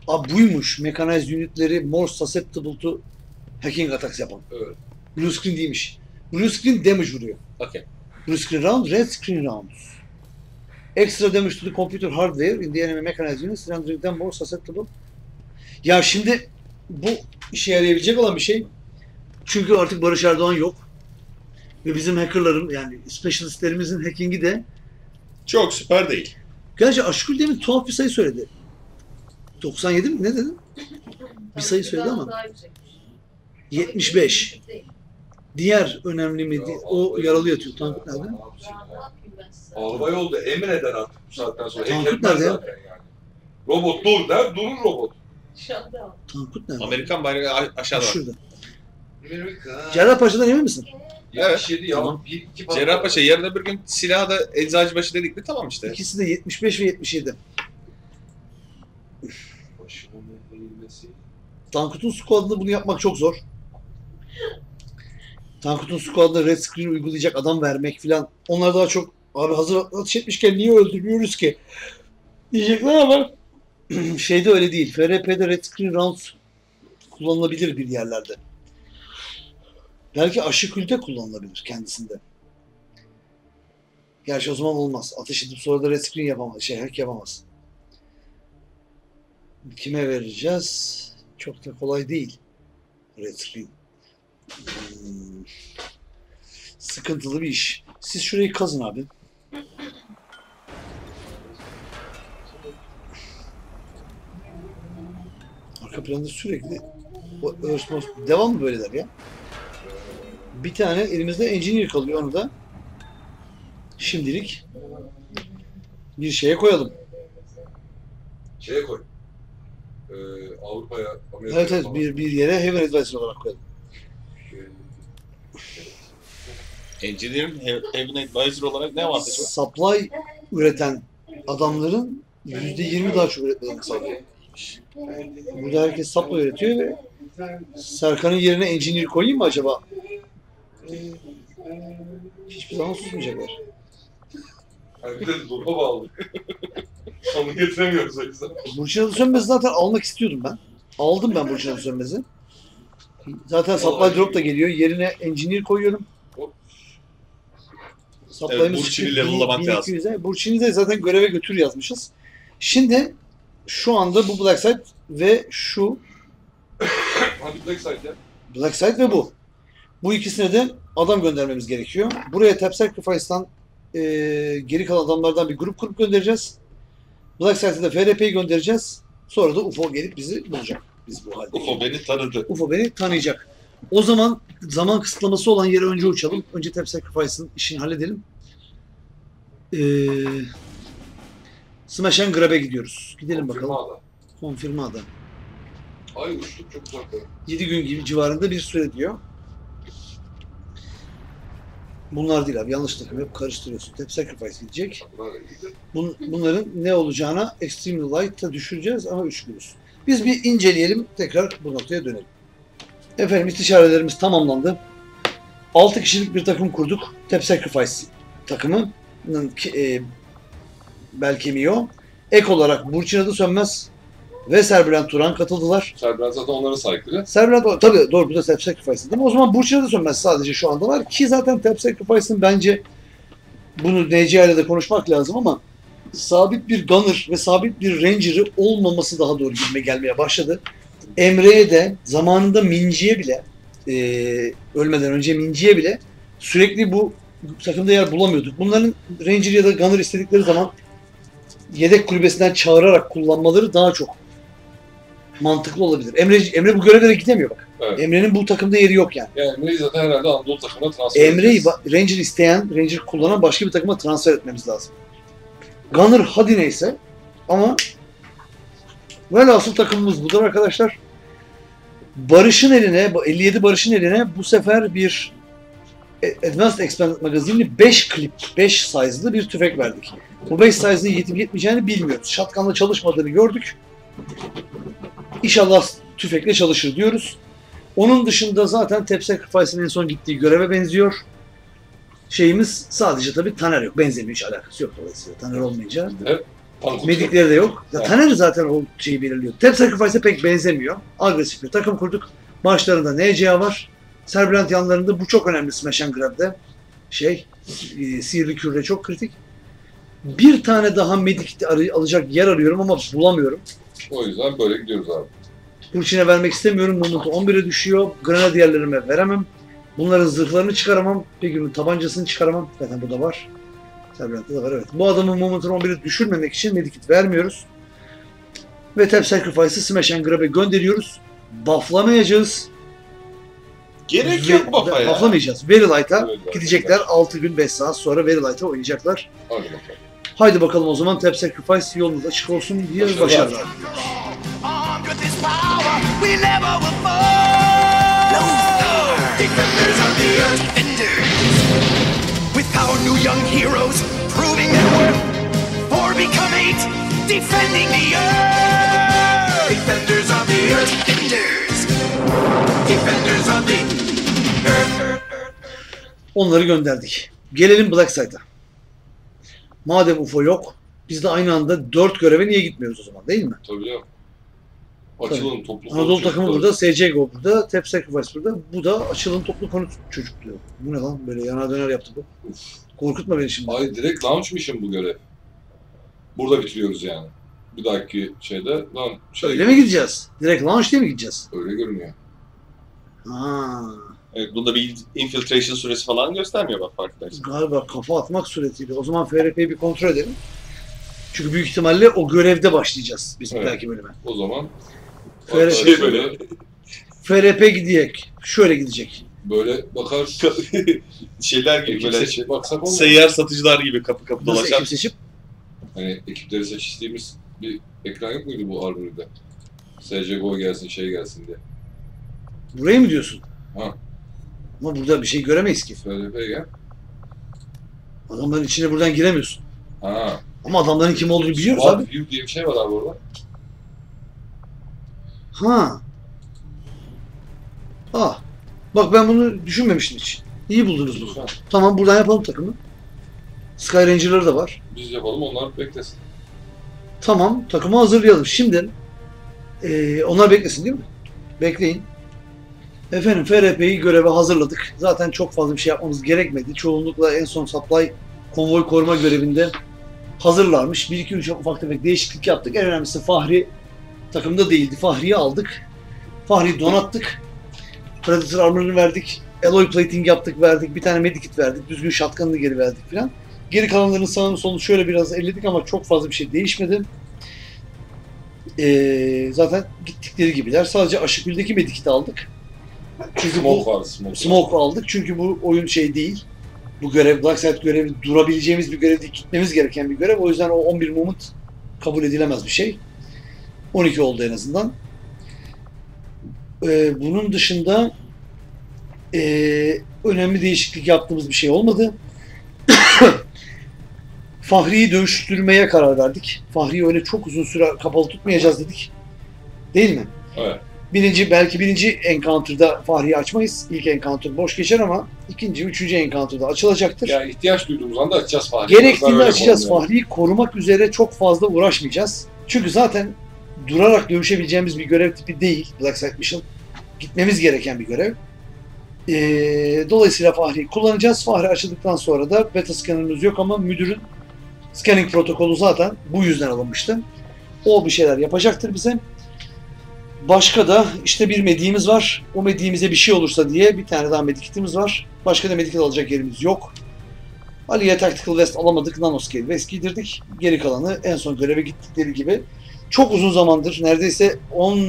[SPEAKER 4] Abi buymuş. Mechanized unitleri more susceptible to hacking attacks yapan.
[SPEAKER 5] Evet.
[SPEAKER 4] Blue screen değilmiş. Blue screen damage vuruyor.
[SPEAKER 1] Okey.
[SPEAKER 4] Blue screen round, red screen rounds. Extra damage to the computer hardware in the enemy units rendering them more susceptible. Ya şimdi bu işe yarayabilecek olan bir şey. Çünkü artık Barış Erdoğan yok. Ve bizim hackerların yani specialistlerimizin hackingi de
[SPEAKER 1] Çok süper değil.
[SPEAKER 4] Gerçi Aşkül demin tuhaf bir sayı söyledi. 97 mi? Ne dedin? Bir sayı söyledi ama. 75. Diğer önemli mi? O yaralı yatıyor.
[SPEAKER 5] ya. Albay oldu. Emreder artık bu saatten sonra.
[SPEAKER 4] Tankut nerede ya?
[SPEAKER 5] zaten yani. Robot dur der, durur robot.
[SPEAKER 4] Tankut nerede?
[SPEAKER 1] Amerikan bayrağı a- aşağıda. var.
[SPEAKER 4] Şurada.
[SPEAKER 5] Amerika.
[SPEAKER 4] Cerrahpaşa'dan emin misin?
[SPEAKER 5] 77 ya.
[SPEAKER 4] Tamam.
[SPEAKER 5] Bir, iki patlar.
[SPEAKER 1] Cerrahpaşa yarın öbür gün silahı da Eczacıbaşı dedik mi tamam işte.
[SPEAKER 4] İkisi de 75 ve 77.
[SPEAKER 5] Başımın eğilmesi.
[SPEAKER 4] Tankut'un squad'ında bunu yapmak çok zor. Tankut'un squad'ında red screen uygulayacak adam vermek filan. Onlar daha çok abi hazır atış etmişken niye öldürmüyoruz ki? Diyecekler ama şeyde öyle değil. FRP'de red screen rounds kullanılabilir bir yerlerde. Belki aşı külte kullanılabilir kendisinde. Gerçi o zaman olmaz. Ateş edip sonra da red screen yapamaz. Şey hack yapamaz. Kime vereceğiz? Çok da kolay değil. Red screen. Hmm. Sıkıntılı bir iş. Siz şurayı kazın abi. Arka planda sürekli o Most- devam mı böyleler ya? Bir tane elimizde engineer kalıyor onu da şimdilik bir şeye koyalım.
[SPEAKER 5] Şeye koy. Ee, Avrupa'ya, Amerika'ya
[SPEAKER 4] Evet evet
[SPEAKER 5] falan.
[SPEAKER 4] bir, bir yere Heaven Advisor olarak koyalım.
[SPEAKER 1] Engineer'in He- Heaven Advisor olarak ne avantajı var?
[SPEAKER 4] Supply üreten adamların %20 daha çok üretmelerini sağlıyor. Burada herkes supply üretiyor ve Serkan'ın yerine engineer koyayım mı acaba? Hiçbir zaman susmayacaklar.
[SPEAKER 5] Yani bir de duruma bağlı. Onu getiremiyoruz o yüzden.
[SPEAKER 4] Burçin Adı Sönmez'i zaten almak istiyordum ben. Aldım ben Burçin Adı Sönmez'i. Zaten supply drop da geliyor. Yerine engineer koyuyorum. Supply'ımız
[SPEAKER 1] Evet, Burçin'i level'lamak
[SPEAKER 4] 1200'e. Burçin'i de zaten göreve götür yazmışız. Şimdi şu anda bu Black Site ve şu
[SPEAKER 5] Hadi Black Side ya.
[SPEAKER 4] Black Site ve bu. Bu ikisine de adam göndermemiz gerekiyor. Buraya Tap Sacrifice'dan eee geri kalan adamlardan bir grup kurup göndereceğiz. Black Site'e de FRP'yi göndereceğiz. Sonra da UFO gelip bizi bulacak. Biz bu halde.
[SPEAKER 1] UFO beni tanıdı.
[SPEAKER 4] UFO beni tanıyacak. O zaman zaman kısıtlaması olan yere önce uçalım. Önce Tap Sacrifice'ın işini halledelim. Ee, Smash and Grab'e gidiyoruz. Gidelim bakalım.
[SPEAKER 5] Firmada.
[SPEAKER 4] Konfirmada.
[SPEAKER 5] Ay uçtuk çok uzakta.
[SPEAKER 4] 7 gün gibi civarında bir süre diyor. Bunlar değil abi. Yanlış takım. Hep karıştırıyorsun. Tap Sacrifice gidecek. Bun, bunların ne olacağına Extreme Light'ta düşüreceğiz ama 3 günüz. Biz bir inceleyelim. Tekrar bu noktaya dönelim. Efendim istişarelerimiz tamamlandı. 6 kişilik bir takım kurduk. Tap Sacrifice takımının ki- e, bel kemiği o. Ek olarak Burçin Adı Sönmez ve Serbülent Turan katıldılar.
[SPEAKER 5] Serben zaten onların sahipleri.
[SPEAKER 4] Serbülent tabii doğru bu da Tap Sacrifice'ın değil mi? O zaman Burçin Adı Sönmez sadece şu anda var ki zaten Tap Sacrifice'ın bence bunu NCA ile de konuşmak lazım ama sabit bir gunner ve sabit bir ranger'ı olmaması daha doğru gibime gelmeye başladı. Emre'ye de zamanında Minci'ye bile e, ölmeden önce Minci'ye bile sürekli bu takımda yer bulamıyorduk. Bunların ranger ya da gunner istedikleri zaman yedek kulübesinden çağırarak kullanmaları daha çok mantıklı olabilir. Emre Emre bu görevlere gidemiyor bak.
[SPEAKER 5] Evet.
[SPEAKER 4] Emre'nin bu takımda yeri yok yani.
[SPEAKER 5] Yani Emre'yi zaten herhalde Anadolu takımına transfer
[SPEAKER 4] Emre'yi ba- Ranger isteyen, Ranger kullanan başka bir takıma transfer etmemiz lazım. Gunner hadi neyse ama velhasıl takımımız budur arkadaşlar. Barış'ın eline, bu 57 Barış'ın eline bu sefer bir Advanced Expanded magazinli 5 klip, 5 size'lı bir tüfek verdik. Bu 5 size'lı yetip yetmeyeceğini bilmiyoruz. Shotgun'la çalışmadığını gördük. İnşallah tüfekle çalışır diyoruz. Onun dışında zaten Tap Sacrifice'ın en son gittiği göreve benziyor. Şeyimiz sadece tabii Taner yok. Benzemiyor hiç alakası yok dolayısıyla. Taner olmayınca.
[SPEAKER 5] Tankut
[SPEAKER 4] Medikleri de yok. Ya
[SPEAKER 5] Evet.
[SPEAKER 4] Taner zaten o şeyi belirliyor. Tep Sacrifice'e pek benzemiyor. Agresif bir takım kurduk. Başlarında NCA var. Serblant yanlarında bu çok önemli Smash and Grab'de. Şey, e, sihirli kürde çok kritik. Bir tane daha medik alacak yer arıyorum ama bulamıyorum.
[SPEAKER 5] O yüzden böyle gidiyoruz abi.
[SPEAKER 4] Burçin'e vermek istemiyorum. Moment 11'e düşüyor. Grenadierlerime veremem. Bunların zırhlarını çıkaramam. Peki tabancasını çıkaramam. Zaten bu da var. Serbiant'ta da var evet. Bu adamın Moment'ını 11'e düşürmemek için medikit vermiyoruz. Ve Tap Sacrifice'ı Smash and Grab'e gönderiyoruz. Bufflamayacağız.
[SPEAKER 1] Gerek
[SPEAKER 4] Ve-
[SPEAKER 1] yok Bafa ya.
[SPEAKER 4] Bufflamayacağız. Very Light'a
[SPEAKER 5] Very Light.
[SPEAKER 4] gidecekler. 6 gün 5 saat sonra Very Light'a oynayacaklar.
[SPEAKER 5] Hadi bakalım.
[SPEAKER 4] Haydi bakalım o zaman Tap Sacrifice yolunuz açık olsun diye
[SPEAKER 5] Başarılar.
[SPEAKER 4] başarılar.
[SPEAKER 9] Armed with this power, we never will fall. Defenders of the earth, defenders. With our new young heroes, proving their worth. Four become eight, defending the earth. Defenders of the earth, defenders. Defenders of the earth.
[SPEAKER 4] Onları gönderdik. Gelelim Black Side'a. Madem UFO yok, biz de aynı anda dört göreve niye gitmiyoruz o zaman değil mi?
[SPEAKER 5] Tabii ya. Açılın toplu
[SPEAKER 4] Anadolu takımı burada, SCGO burada, Tap Sacrifice burada. Bu da açılın toplu konut çocukluğu. Bu ne lan? Böyle yana döner yaptı bu. Korkutma beni şimdi.
[SPEAKER 5] Ay direkt launch mission bu görev. Burada bitiriyoruz yani. Bir dahaki şeyde lan şey
[SPEAKER 4] Öyle mi gideceğiz? Direkt launch diye mi gideceğiz?
[SPEAKER 5] Öyle görünüyor.
[SPEAKER 4] Ha,
[SPEAKER 1] Evet, bunda bir infiltration süresi falan göstermiyor bak farkındaysan.
[SPEAKER 4] galiba kafa atmak suretiyle. O zaman FRP'yi bir kontrol edelim. Çünkü büyük ihtimalle o görevde başlayacağız biz
[SPEAKER 5] Evet.
[SPEAKER 4] dahaki bölüme.
[SPEAKER 5] O zaman hatta
[SPEAKER 1] şey
[SPEAKER 5] şöyle,
[SPEAKER 1] böyle.
[SPEAKER 4] FRP gidecek. Şöyle gidecek.
[SPEAKER 5] böyle bakar
[SPEAKER 1] Şeyler gibi
[SPEAKER 5] ekip
[SPEAKER 1] böyle
[SPEAKER 5] seçip baksak olmaz.
[SPEAKER 1] seyyar satıcılar gibi kapı kapı
[SPEAKER 4] Nasıl
[SPEAKER 1] dolaşan.
[SPEAKER 4] ekip seçip?
[SPEAKER 5] Hani ekipleri seçtiğimiz bir ekran yok muydu bu Armory'de? SCGO gelsin şey gelsin diye.
[SPEAKER 4] Buraya mı diyorsun?
[SPEAKER 5] Ha.
[SPEAKER 4] Ama burada bir şey göremeyiz ki.
[SPEAKER 5] FLP gel.
[SPEAKER 4] Adamların içine buradan giremiyorsun.
[SPEAKER 5] Ha.
[SPEAKER 4] Ama adamların kim olduğunu biliyoruz
[SPEAKER 5] Squad
[SPEAKER 4] abi.
[SPEAKER 5] View diye bir şey var abi orada.
[SPEAKER 4] Ha. Ah. Bak ben bunu düşünmemiştim hiç. İyi buldunuz bunu.
[SPEAKER 5] Lütfen.
[SPEAKER 4] Tamam buradan yapalım takımı. Sky Ranger'ları da var.
[SPEAKER 5] Biz yapalım onlar beklesin.
[SPEAKER 4] Tamam takımı hazırlayalım. Şimdi eee, onlar beklesin değil mi? Bekleyin. Efendim FRP'yi göreve hazırladık. Zaten çok fazla bir şey yapmamız gerekmedi. Çoğunlukla en son supply konvoy koruma görevinde hazırlarmış. Bir iki üç ufak tefek değişiklik yaptık. En önemlisi Fahri takımda değildi. Fahri'yi aldık. Fahri'yi donattık. Predator armor'ını verdik. Alloy plating yaptık verdik. Bir tane medikit verdik. Düzgün shotgun'ını geri verdik filan. Geri kalanların sağını solunu şöyle biraz elledik ama çok fazla bir şey değişmedi. Ee, zaten gittikleri gibiler. Sadece Aşıkgül'deki medikiti aldık. Çünkü bu
[SPEAKER 5] Smoke var smoke.
[SPEAKER 4] Smoke aldık çünkü bu oyun şey değil. Bu görev, Black Site görevi durabileceğimiz bir görev değil, gitmemiz gereken bir görev. O yüzden o 11 moment kabul edilemez bir şey. 12 oldu en azından. Ee, bunun dışında ee, önemli değişiklik yaptığımız bir şey olmadı. Fahri'yi dönüştürmeye karar verdik. Fahri'yi öyle çok uzun süre kapalı tutmayacağız dedik. Değil mi?
[SPEAKER 5] Evet.
[SPEAKER 4] Birinci, belki birinci encounter'da Fahri'yi açmayız. İlk encounter boş geçer ama ikinci, üçüncü encounter'da açılacaktır.
[SPEAKER 5] Yani ihtiyaç duyduğumuz anda açacağız Fahri.
[SPEAKER 4] Gerektiğinde açacağız Fahri'yi. Korumak üzere çok fazla uğraşmayacağız. Çünkü zaten durarak dövüşebileceğimiz bir görev tipi değil Black Site Mission. Gitmemiz gereken bir görev. Ee, dolayısıyla Fahri'yi kullanacağız. Fahri açıldıktan sonra da beta scanner'ımız yok ama müdürün scanning protokolü zaten bu yüzden alınmıştı. O bir şeyler yapacaktır bize. Başka da işte bir mediğimiz var. O mediğimize bir şey olursa diye bir tane daha medikitimiz var. Başka da medikit alacak yerimiz yok. Ali'ye Tactical Vest alamadık. Nanoscale Vest giydirdik. Geri kalanı en son göreve gittikleri gibi çok uzun zamandır neredeyse 10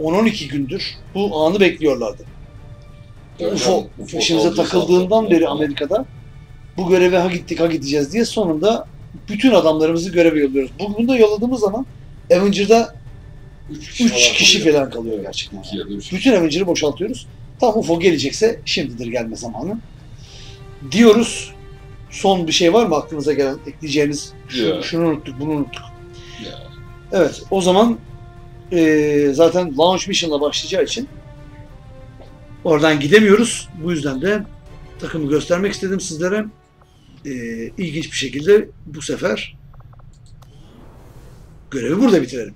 [SPEAKER 4] 10-12 gündür bu anı bekliyorlardı.
[SPEAKER 5] yani.
[SPEAKER 4] UFO
[SPEAKER 5] UFO saldırısı
[SPEAKER 4] takıldığından beri Amerika'da bu göreve ha gittik ha gideceğiz diye sonunda bütün adamlarımızı göreve yolluyoruz. Bu- Bunu da yolladığımız zaman Avenger'da
[SPEAKER 5] Üç kişi,
[SPEAKER 4] 3 kişi
[SPEAKER 5] kalıyor.
[SPEAKER 4] falan kalıyor gerçekten.
[SPEAKER 5] İki ya da üç.
[SPEAKER 4] Bütün Avenger'ı boşaltıyoruz. Tam UFO gelecekse şimdidir gelme zamanı. Diyoruz. Son bir şey var mı aklınıza gelen ekleyeceğiniz?
[SPEAKER 5] Ya.
[SPEAKER 4] şunu unuttuk, bunu unuttuk.
[SPEAKER 5] Ya.
[SPEAKER 4] Evet, o zaman eee, zaten Launch Mission'la başlayacağı için oradan gidemiyoruz. Bu yüzden de takımı göstermek istedim sizlere. Eee ilginç bir şekilde bu sefer Görevi burada bitirelim.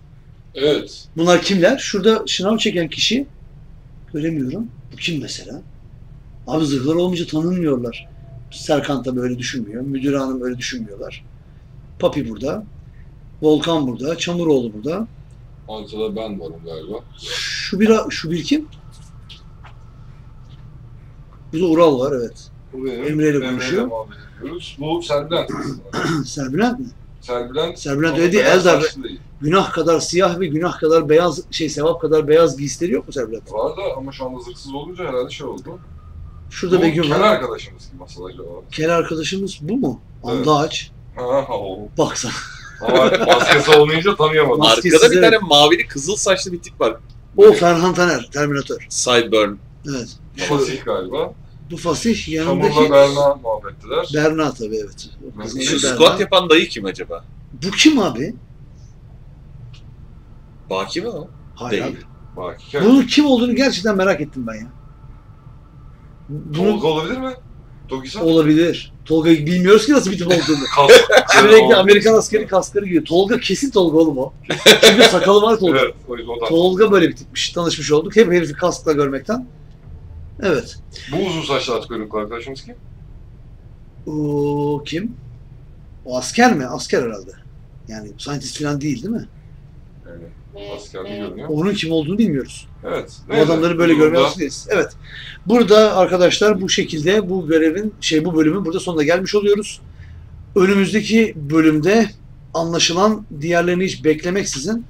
[SPEAKER 5] Evet.
[SPEAKER 4] Bunlar kimler? Şurada şınav çeken kişi göremiyorum. Bu kim mesela? Abi zırhları olmayınca tanınmıyorlar. Serkan da böyle düşünmüyor. Müdür hanım öyle düşünmüyorlar. Papi burada. Volkan burada. Çamuroğlu burada.
[SPEAKER 5] Arkada ben varım galiba.
[SPEAKER 4] Şu bir, şu bir kim? Burada Ural var evet. Emre ile konuşuyor.
[SPEAKER 5] Bu Serbülent.
[SPEAKER 4] Serbülent mi?
[SPEAKER 5] Serbülent.
[SPEAKER 4] Serbülent öyle değil. Eldar günah kadar siyah ve günah kadar beyaz şey sevap kadar beyaz giysileri yok mu Serbülent?
[SPEAKER 5] Var da ama şu anda zırhsız olunca herhalde şey oldu.
[SPEAKER 4] Şurada
[SPEAKER 5] bu
[SPEAKER 4] Begüm
[SPEAKER 5] Kel
[SPEAKER 4] var.
[SPEAKER 5] arkadaşımız gibi masada o.
[SPEAKER 4] Kel arkadaşımız bu mu?
[SPEAKER 5] Evet.
[SPEAKER 4] Andaç.
[SPEAKER 5] Ha ha o.
[SPEAKER 4] Baksana.
[SPEAKER 5] Ama maskesi olmayınca tanıyamadım.
[SPEAKER 4] Maskesiz,
[SPEAKER 1] Arkada bir
[SPEAKER 4] evet.
[SPEAKER 1] tane mavili kızıl saçlı bir tip var.
[SPEAKER 4] O Ferhan Taner. Terminator.
[SPEAKER 1] Sideburn.
[SPEAKER 4] Evet. Şu,
[SPEAKER 5] Fasih galiba.
[SPEAKER 4] Bu fasih
[SPEAKER 5] Çamurla
[SPEAKER 4] yanındaki
[SPEAKER 5] Berna muhabbettiler.
[SPEAKER 4] Berna tabii evet.
[SPEAKER 1] Şu squat yapan dayı kim acaba?
[SPEAKER 4] Bu kim abi?
[SPEAKER 1] Baki mi o?
[SPEAKER 4] Hayır
[SPEAKER 1] Değil.
[SPEAKER 4] abi.
[SPEAKER 5] Bak hikaye.
[SPEAKER 4] Bunun kim olduğunu gerçekten merak ettim ben ya. Bunu
[SPEAKER 5] Tolga olabilir mi? Togisan?
[SPEAKER 4] olabilir. Tolga bilmiyoruz ki nasıl bir tip olduğunu. Sürekli Amerikan askeri kaskları giyiyor. Tolga kesin Tolga oğlum o. Çünkü sakalı var Tolga.
[SPEAKER 5] Evet.
[SPEAKER 4] Tolga böyle bir tipmiş. Tanışmış olduk. Hep herifi kaskla görmekten. Evet.
[SPEAKER 5] Bu uzun saçlı at kuyruklu arkadaşımız kim?
[SPEAKER 4] O kim? O asker mi? Asker herhalde. Yani scientist falan değil değil mi?
[SPEAKER 5] Yani askerli görünüyor.
[SPEAKER 4] Onun kim olduğunu bilmiyoruz.
[SPEAKER 5] Evet.
[SPEAKER 4] Bu adamları böyle
[SPEAKER 5] Burada
[SPEAKER 4] görmeye alışkınız. Evet. Burada arkadaşlar bu şekilde bu görevin şey bu bölümün burada sonuna gelmiş oluyoruz. Önümüzdeki bölümde anlaşılan diğerlerini hiç beklemeksizin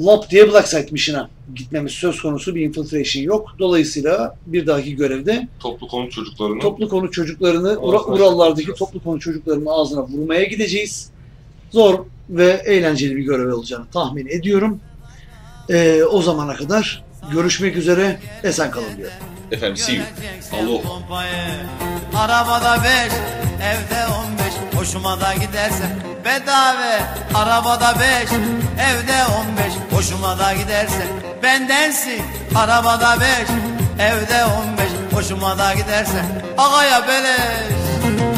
[SPEAKER 4] Lop diye Black Site Mission'a gitmemiz söz konusu bir infiltration yok. Dolayısıyla bir dahaki görevde
[SPEAKER 5] Toplu konut çocuklarını.
[SPEAKER 4] toplu konu çocuklarını Ura- Urallardaki toplu konu çocuklarının ağzına vurmaya gideceğiz. Zor ve eğlenceli bir görev olacağını tahmin ediyorum. Ee, o zamana kadar görüşmek üzere. Esen kalın diyor.
[SPEAKER 1] Efendim see you.
[SPEAKER 5] Alo.
[SPEAKER 9] Arabada beş, evde on beş Hoşuma da giderse bedava Arabada beş, evde on beş. Hoşuma da giderse bendensin Arabada beş, evde on beş. Hoşuma da giderse Ağaya beleş